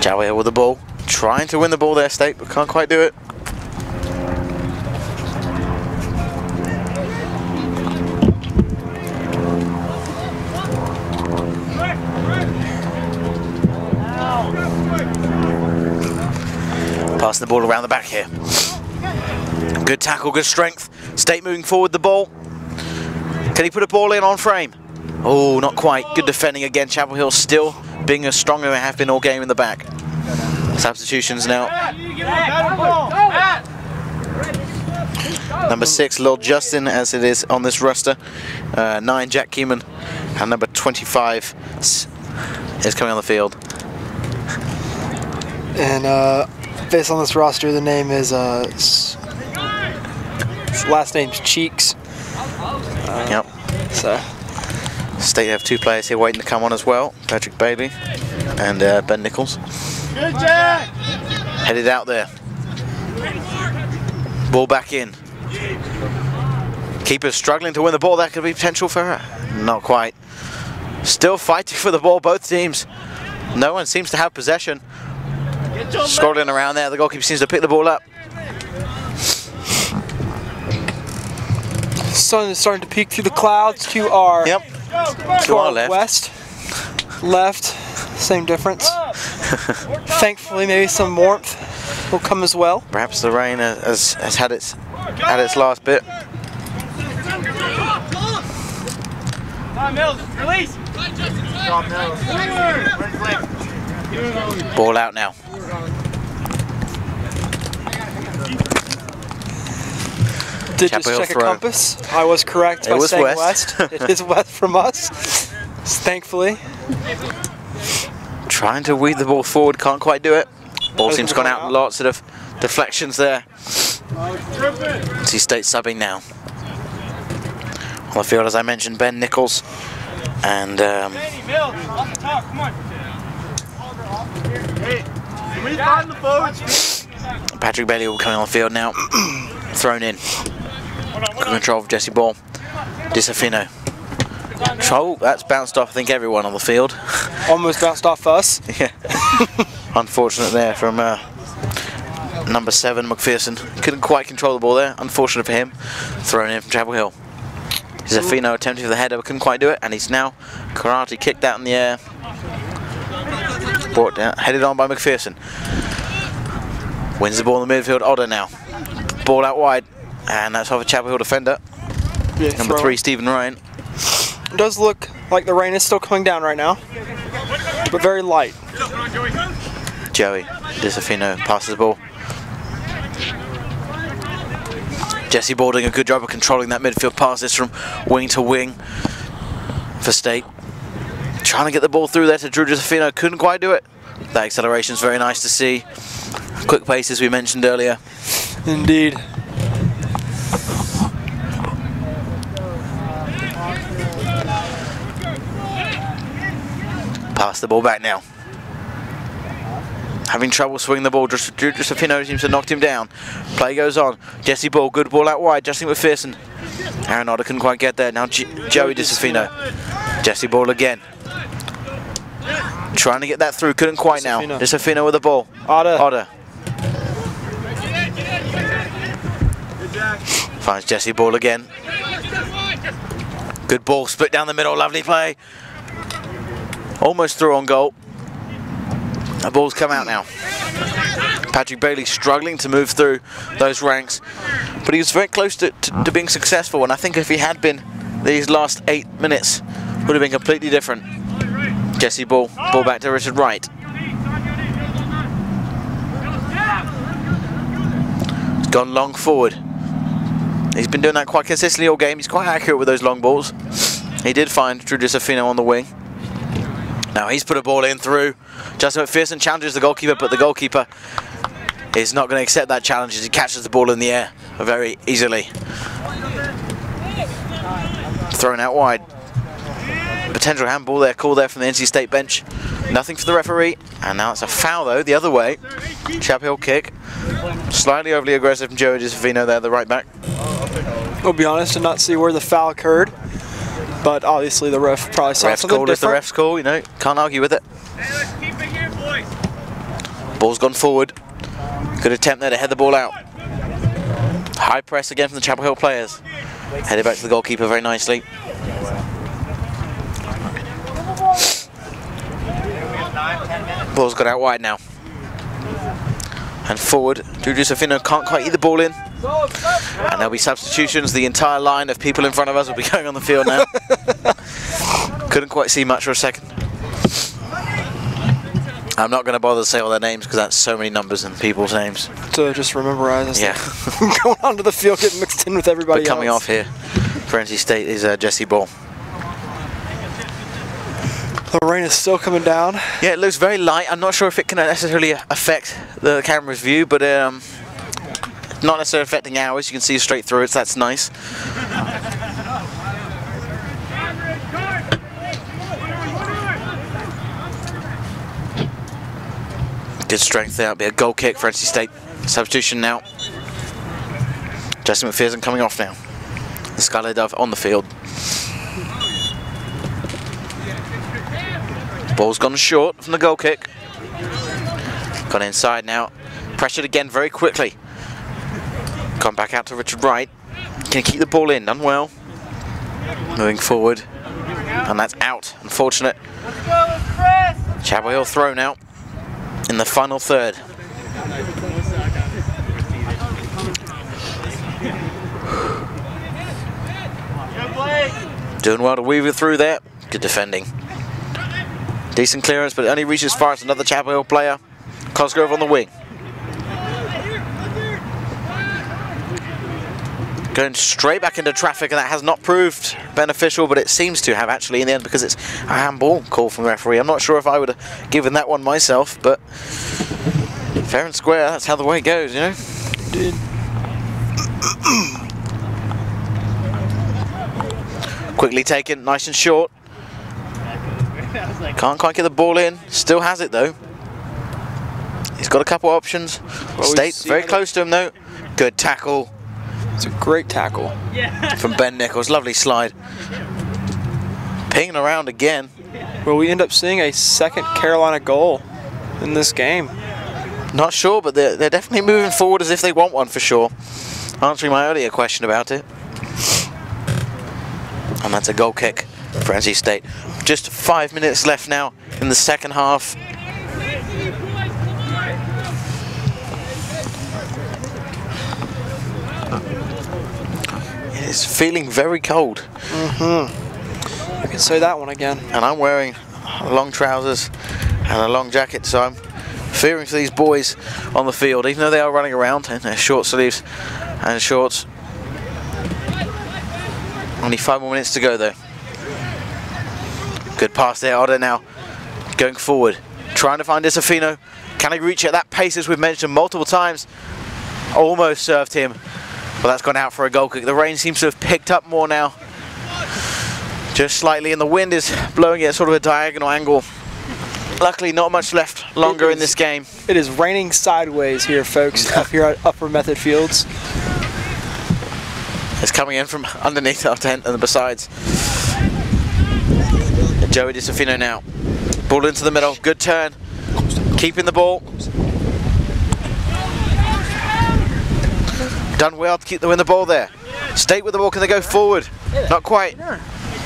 Jawir with the ball. Trying to win the ball there, State, but can't quite do it. Passing the ball around the back here. Good tackle, good strength. State moving forward the ball. Can he put a ball in on frame? Oh, not quite. Good defending again. Chapel Hill still being as strong as they have been all game in the back. Substitutions now. Number six, Lord Justin, as it is on this roster. Uh, nine, Jack Keeman. And number 25 is coming on the field. And uh, based on this roster, the name is uh, s- his last name's Cheeks. Yep. So State have two players here waiting to come on as well. Patrick Bailey and uh, Ben Nichols. Good, Jack. Headed out there. Ball back in. Keeper struggling to win the ball. That could be potential for her. Not quite. Still fighting *laughs* for the ball, both teams. No one seems to have possession. Scrolling around there, the goalkeeper seems to pick the ball up. sun is starting to peek through the clouds to our Yep. to To our our left. west, left, same difference. *laughs* Thankfully, maybe some warmth will come as well. Perhaps the rain has, has had its had its last bit. Time, Mills. Release. Ball out now. Did Chapel Hill just check throw. a compass. I was correct It by was saying west. west. it is *laughs* west from us. Thankfully, Trying to weed the ball forward, can't quite do it. Ball seems gone out. Lots of deflections there. See State subbing now. On the field, as I mentioned, Ben Nichols and um? Patrick Bailey will come on the field now. *clears throat* Thrown in. Good control of Jesse Ball. DeStefano. That's bounced off, I think, everyone on the field. *laughs* almost bounced off us. yeah. *laughs* Unfortunate there from uh, number seven, McPherson. Couldn't quite control the ball there. Unfortunate for him. Thrown in from Chapel Hill. Zafino attempting for the header, but couldn't quite do it, and he's now karate kicked out in the air. Brought down, headed on by McPherson. Wins the ball in the midfield. Odder now. Ball out wide, and that's off a Chapel Hill defender. Yeah, Number three, Stephen Ryan. Does look like the rain is still coming down right now, but very light. Joey DeStefano passes the ball. Jesse Ball doing a good job of controlling that midfield passes from wing to wing for State. Trying to get the ball through there to Drew DeStefano, couldn't quite do it. That acceleration is very nice to see. Quick pace as we mentioned earlier. Indeed. Pass the ball back now. Having trouble swinging the ball, just DeStefano seems to knocked him down. Play goes on. Jesse Ball, good ball out wide. Justin McPherson. Aaron Otter couldn't quite get there. Now G Joey DeStefano. Jesse Ball again. Trying to get that through, couldn't quite now. DeStefano with the ball. Otta. Otter. Finds Jesse Ball again. Good ball, split down the middle, lovely play. Almost through on goal. The ball's come out now. Patrick Bailey struggling to move through those ranks, but he was very close to, to, to being successful. And I think if he had been, these last eight minutes would have been completely different. Jesse Ball, ball back to Richard Wright. He's gone long forward. He's been doing that quite consistently all game. He's quite accurate with those long balls. He did find Drew DeStefano on the wing. Now he's put a ball in through. Justin McPherson challenges the goalkeeper, but the goalkeeper is not going to accept that challenge as he catches the ball in the air very easily. Thrown out wide. Potential handball there, call there from the NC State bench. Nothing for the referee. And now it's a foul though, the other way. Chapel kick. Slightly overly aggressive from Joey DeStefano there, the right back. I'll be honest, did not see where the foul occurred, but obviously the ref probably saw Ref's something call is the different. ref's call, you know, can't argue with it. Hey, it here. Ball's gone forward. Good attempt there to head the ball out. High press again from the Chapel Hill players. Headed back to the goalkeeper very nicely. Ball's got out wide now. And forward, Juju Safino can't quite eat the ball in. And there'll be substitutions. The entire line of people in front of us will be *laughs* going on the field now. *laughs* Couldn't quite see much for a second. I'm not going to bother to say all their names because that's so many numbers and people's names. *laughs* To just as Yeah. going onto the field, getting mixed in with everybody But coming else. off here for NC State is uh, Jesse Ball. The rain is still coming down. Yeah, it looks very light. I'm not sure if it can necessarily affect the camera's view, but um, not necessarily affecting ours. You can see straight through it, so that's nice. Good strength there. Be a goal kick for NC State. Substitution now. Justin McPherson coming off now. The Skylar Dove on the field. Ball's gone short from the goal kick. Gone inside now. Pressured again very quickly. Gone back out to Richard Wright. Can he keep the ball in? Done well. Moving forward. And that's out. Unfortunate. Chapel Hill throw now in the final third. Doing well to weave it through there. Good defending. Decent clearance, but it only reaches far as another Chapel Hill player. Cosgrove on the wing. Going straight back into traffic, and that has not proved beneficial, but it seems to have actually in the end because it's a handball call from the referee. I'm not sure if I would have given that one myself, but fair and square, that's how the way goes, you know? Quickly taken, nice and short. Can't quite get the ball in. Still has it though. He's got a couple options. State very close to him though. Good tackle It's a great tackle. from Ben Nichols. Lovely slide. Pinging around again. Will we end up seeing a second Carolina goal in this game? Not sure, but they're, they're definitely moving forward as if they want one for sure. Answering my earlier question about it. And that's a goal kick for NC State. Just five minutes left now in the second half. It is feeling very cold. Mm-hmm. I can say that one again. and I'm wearing long trousers and a long jacket, so I'm fearing for these boys on the field, even though they are running around in their short sleeves and shorts. Only five more minutes to go, though. Good pass there, Otter now going forward, trying to find DeStefano. Can he reach at that pace, as we've mentioned multiple times? Almost served him, but that's gone out for a goal kick. The rain seems to have picked up more now. Just slightly and the wind is blowing it at sort of a diagonal angle. Luckily not much left longer in this game. It is raining sideways here, folks, *laughs* up here at Upper Method Fields. it's coming in from underneath our tent and besides. Joey DeStefano now. Ball into the middle. Good turn. Keeping the ball done well to keep them in the ball there State with the ball can they go forward not quite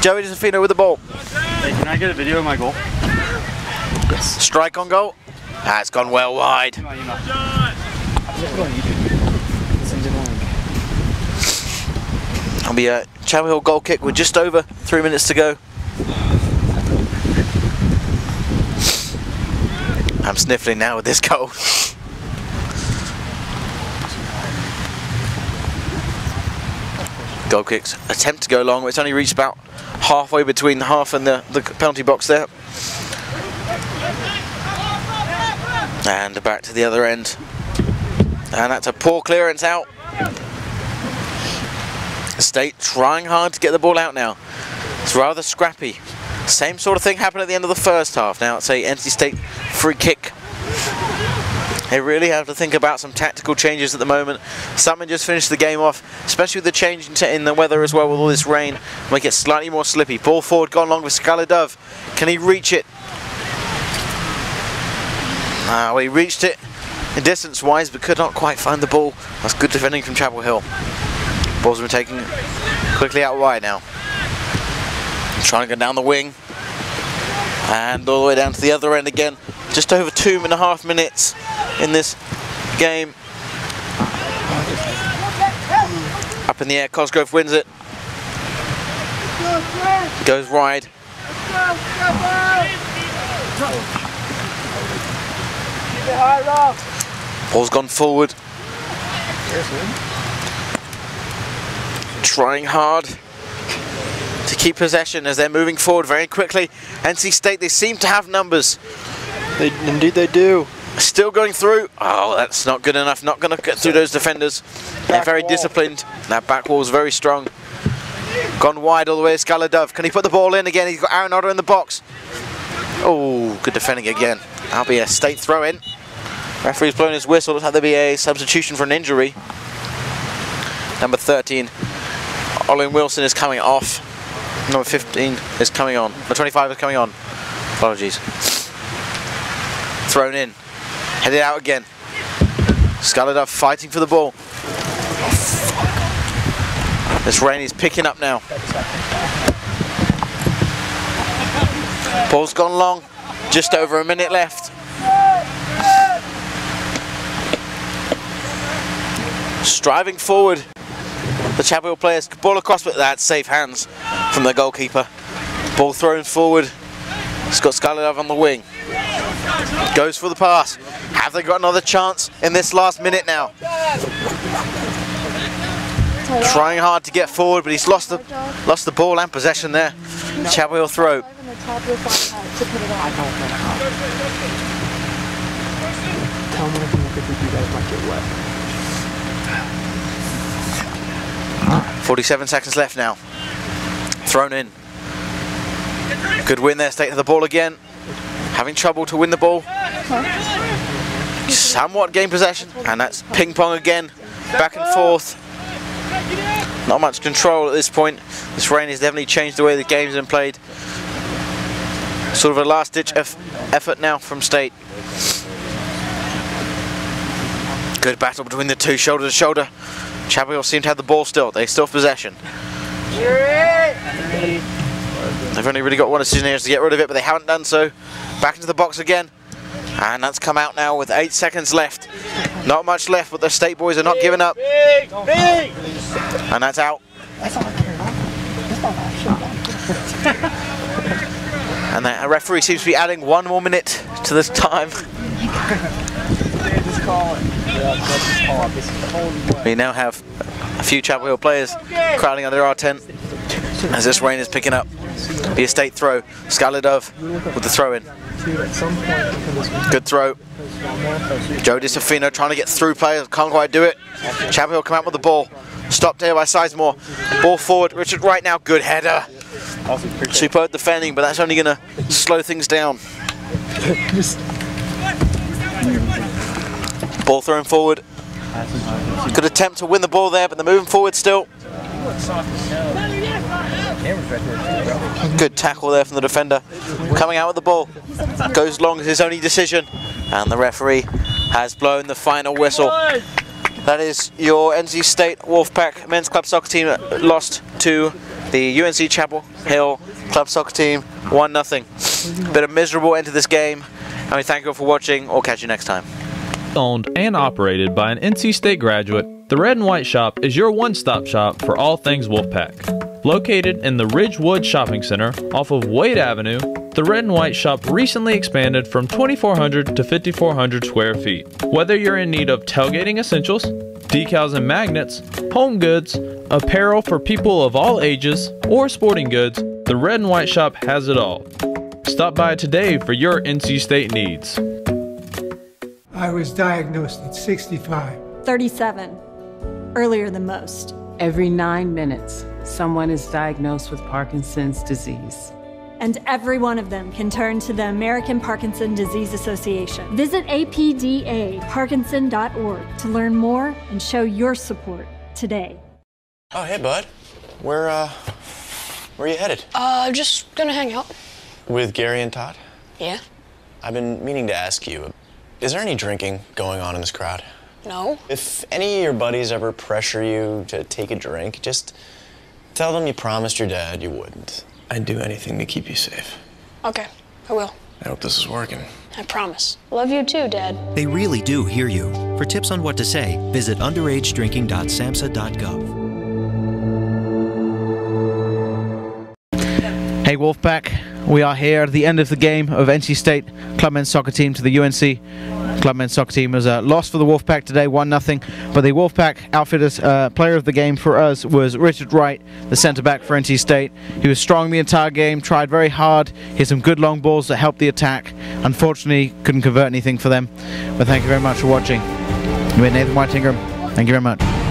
Joey DeStefano with the ball Hey, can I get a video of my goal? Yes. strike on goal ah, it's gone well wide It'll be a Chapel Hill goal kick with just over three minutes to go. I'm sniffling now with this goal. *laughs* goal kicks attempt to go long, but it's only reached about halfway between the half and the, the penalty box there. And back to the other end. And that's a poor clearance out. State trying hard to get the ball out now. It's rather scrappy. Same sort of thing happened at the end of the first half. Now it's a NC State free kick. They really have to think about some tactical changes at the moment. Something just finished the game off, especially with the change in, the weather as well with all this rain. Make it slightly more slippy. Ball forward, gone long with Skylar Dove. Can he reach it? Ah, well, he reached it distance-wise, but could not quite find the ball. That's good defending from Chapel Hill. Ball's been taken quickly out wide now. Trying to go down the wing. And all the way down to the other end again. Just over two and a half minutes in this game. Up in the air, Cosgrove wins it. Goes wide. Ball's gone forward. Trying hard to keep possession as they're moving forward very quickly. NC State, they seem to have numbers. They, indeed they do. Still going through. Oh, that's not good enough. Not going to get through those defenders. They're very wall. disciplined. That back wall is very strong. Gone wide all the way, Skylar Dove. Can he put the ball in again? He's got Aaron Otter in the box. Oh, good defending again. That'll be a state throw in. Referee's blown his whistle. Looks like there'll be a substitution for an injury. Number 13, Olin Wilson is coming off. Number 15 is coming on. Number 25 is coming on. Apologies. Thrown in. Headed out again. Skylar Dove fighting for the ball. This rain is picking up now. Ball's gone long. Just over a minute left. Striving forward. The Chapel players ball across, but that's safe hands from the goalkeeper. Ball thrown forward. It's got Skylar Dove on the wing. Goes for the pass. Have they got another chance in this last minute now? Trying hard to get forward, but he's lost the lost the ball and possession there. Chapel Hill throw. Tell me if you look at you guys might get wet. 47 seconds left now. Thrown in. Good win there, state of the ball again. Having trouble to win the ball. Somewhat game possession, and that's ping pong again. Back and forth. Not much control at this point. This rain has definitely changed the way the game's been played. Sort of a last ditch eff effort now from state. Good battle between the two, shoulder to shoulder. Chapel seem to have the ball still. They still have possession. They've only really got one decision here to get rid of it, but they haven't done so. Back into the box again. And that's come out now with eight seconds left. Not much left, but the state boys are not giving up. And that's out. And the referee seems to be adding one more minute to this time. We now have a few Chapel players crowding under our tent as this rain is picking up. The estate throw. Skylar with the throw in. Good throw. Joe DeStefano trying to get through players, can't quite do it. Chapel Hill come out with the ball. Stopped here by Sizemore. Ball forward, Richard Wright now, good header. Superb defending, but that's only going to slow things down. Ball thrown forward. Good attempt to win the ball there, but they're moving forward still. Good tackle there from the defender. Coming out with the ball. Goes long as his only decision. And the referee has blown the final whistle. That is your NC State Wolfpack men's club soccer team lost to the UNC Chapel Hill club soccer team 1-0. Bit of miserable end to this game. And we thank you all for watching. We'll catch you next time. Owned and operated by an NC State graduate, the Red and White Shop is your one stop shop for all things Wolfpack. Located in the Ridgewood Shopping Center off of Wade Avenue, the Red and White Shop recently expanded from 2,400 to 5,400 square feet. Whether you're in need of tailgating essentials, decals and magnets, home goods, apparel for people of all ages, or sporting goods, the Red and White Shop has it all. Stop by today for your NC State needs. I was diagnosed at 65 37. Earlier than most. Every nine minutes, someone is diagnosed with Parkinson's disease. And every one of them can turn to the American Parkinson Disease Association. Visit apdaparkinson.org to learn more and show your support today. Oh, hey, bud. Where, uh, where are you headed? Uh, just gonna hang out. With Gary and Todd? Yeah? I've been meaning to ask you, is there any drinking going on in this crowd? No? If any of your buddies ever pressure you to take a drink, just tell them you promised your dad you wouldn't. I'd do anything to keep you safe. Okay, I will. I hope this is working. I promise. Love you too, Dad. They really do hear you. For tips on what to say, visit underagedrinking.samhsa.gov. Hey Wolfpack, we are here at the end of the game of NC State Club Men's Soccer Team to the UNC Club Men's Soccer Team. Was a loss for the Wolfpack today, 1 0. But the Wolfpack outfitters uh, player of the game for us was Richard Wright, the centre back for NC State. He was strong the entire game, tried very hard, hit some good long balls that helped the attack. Unfortunately, couldn't convert anything for them. But thank you very much for watching. You're Nathan White Ingram. Thank you very much.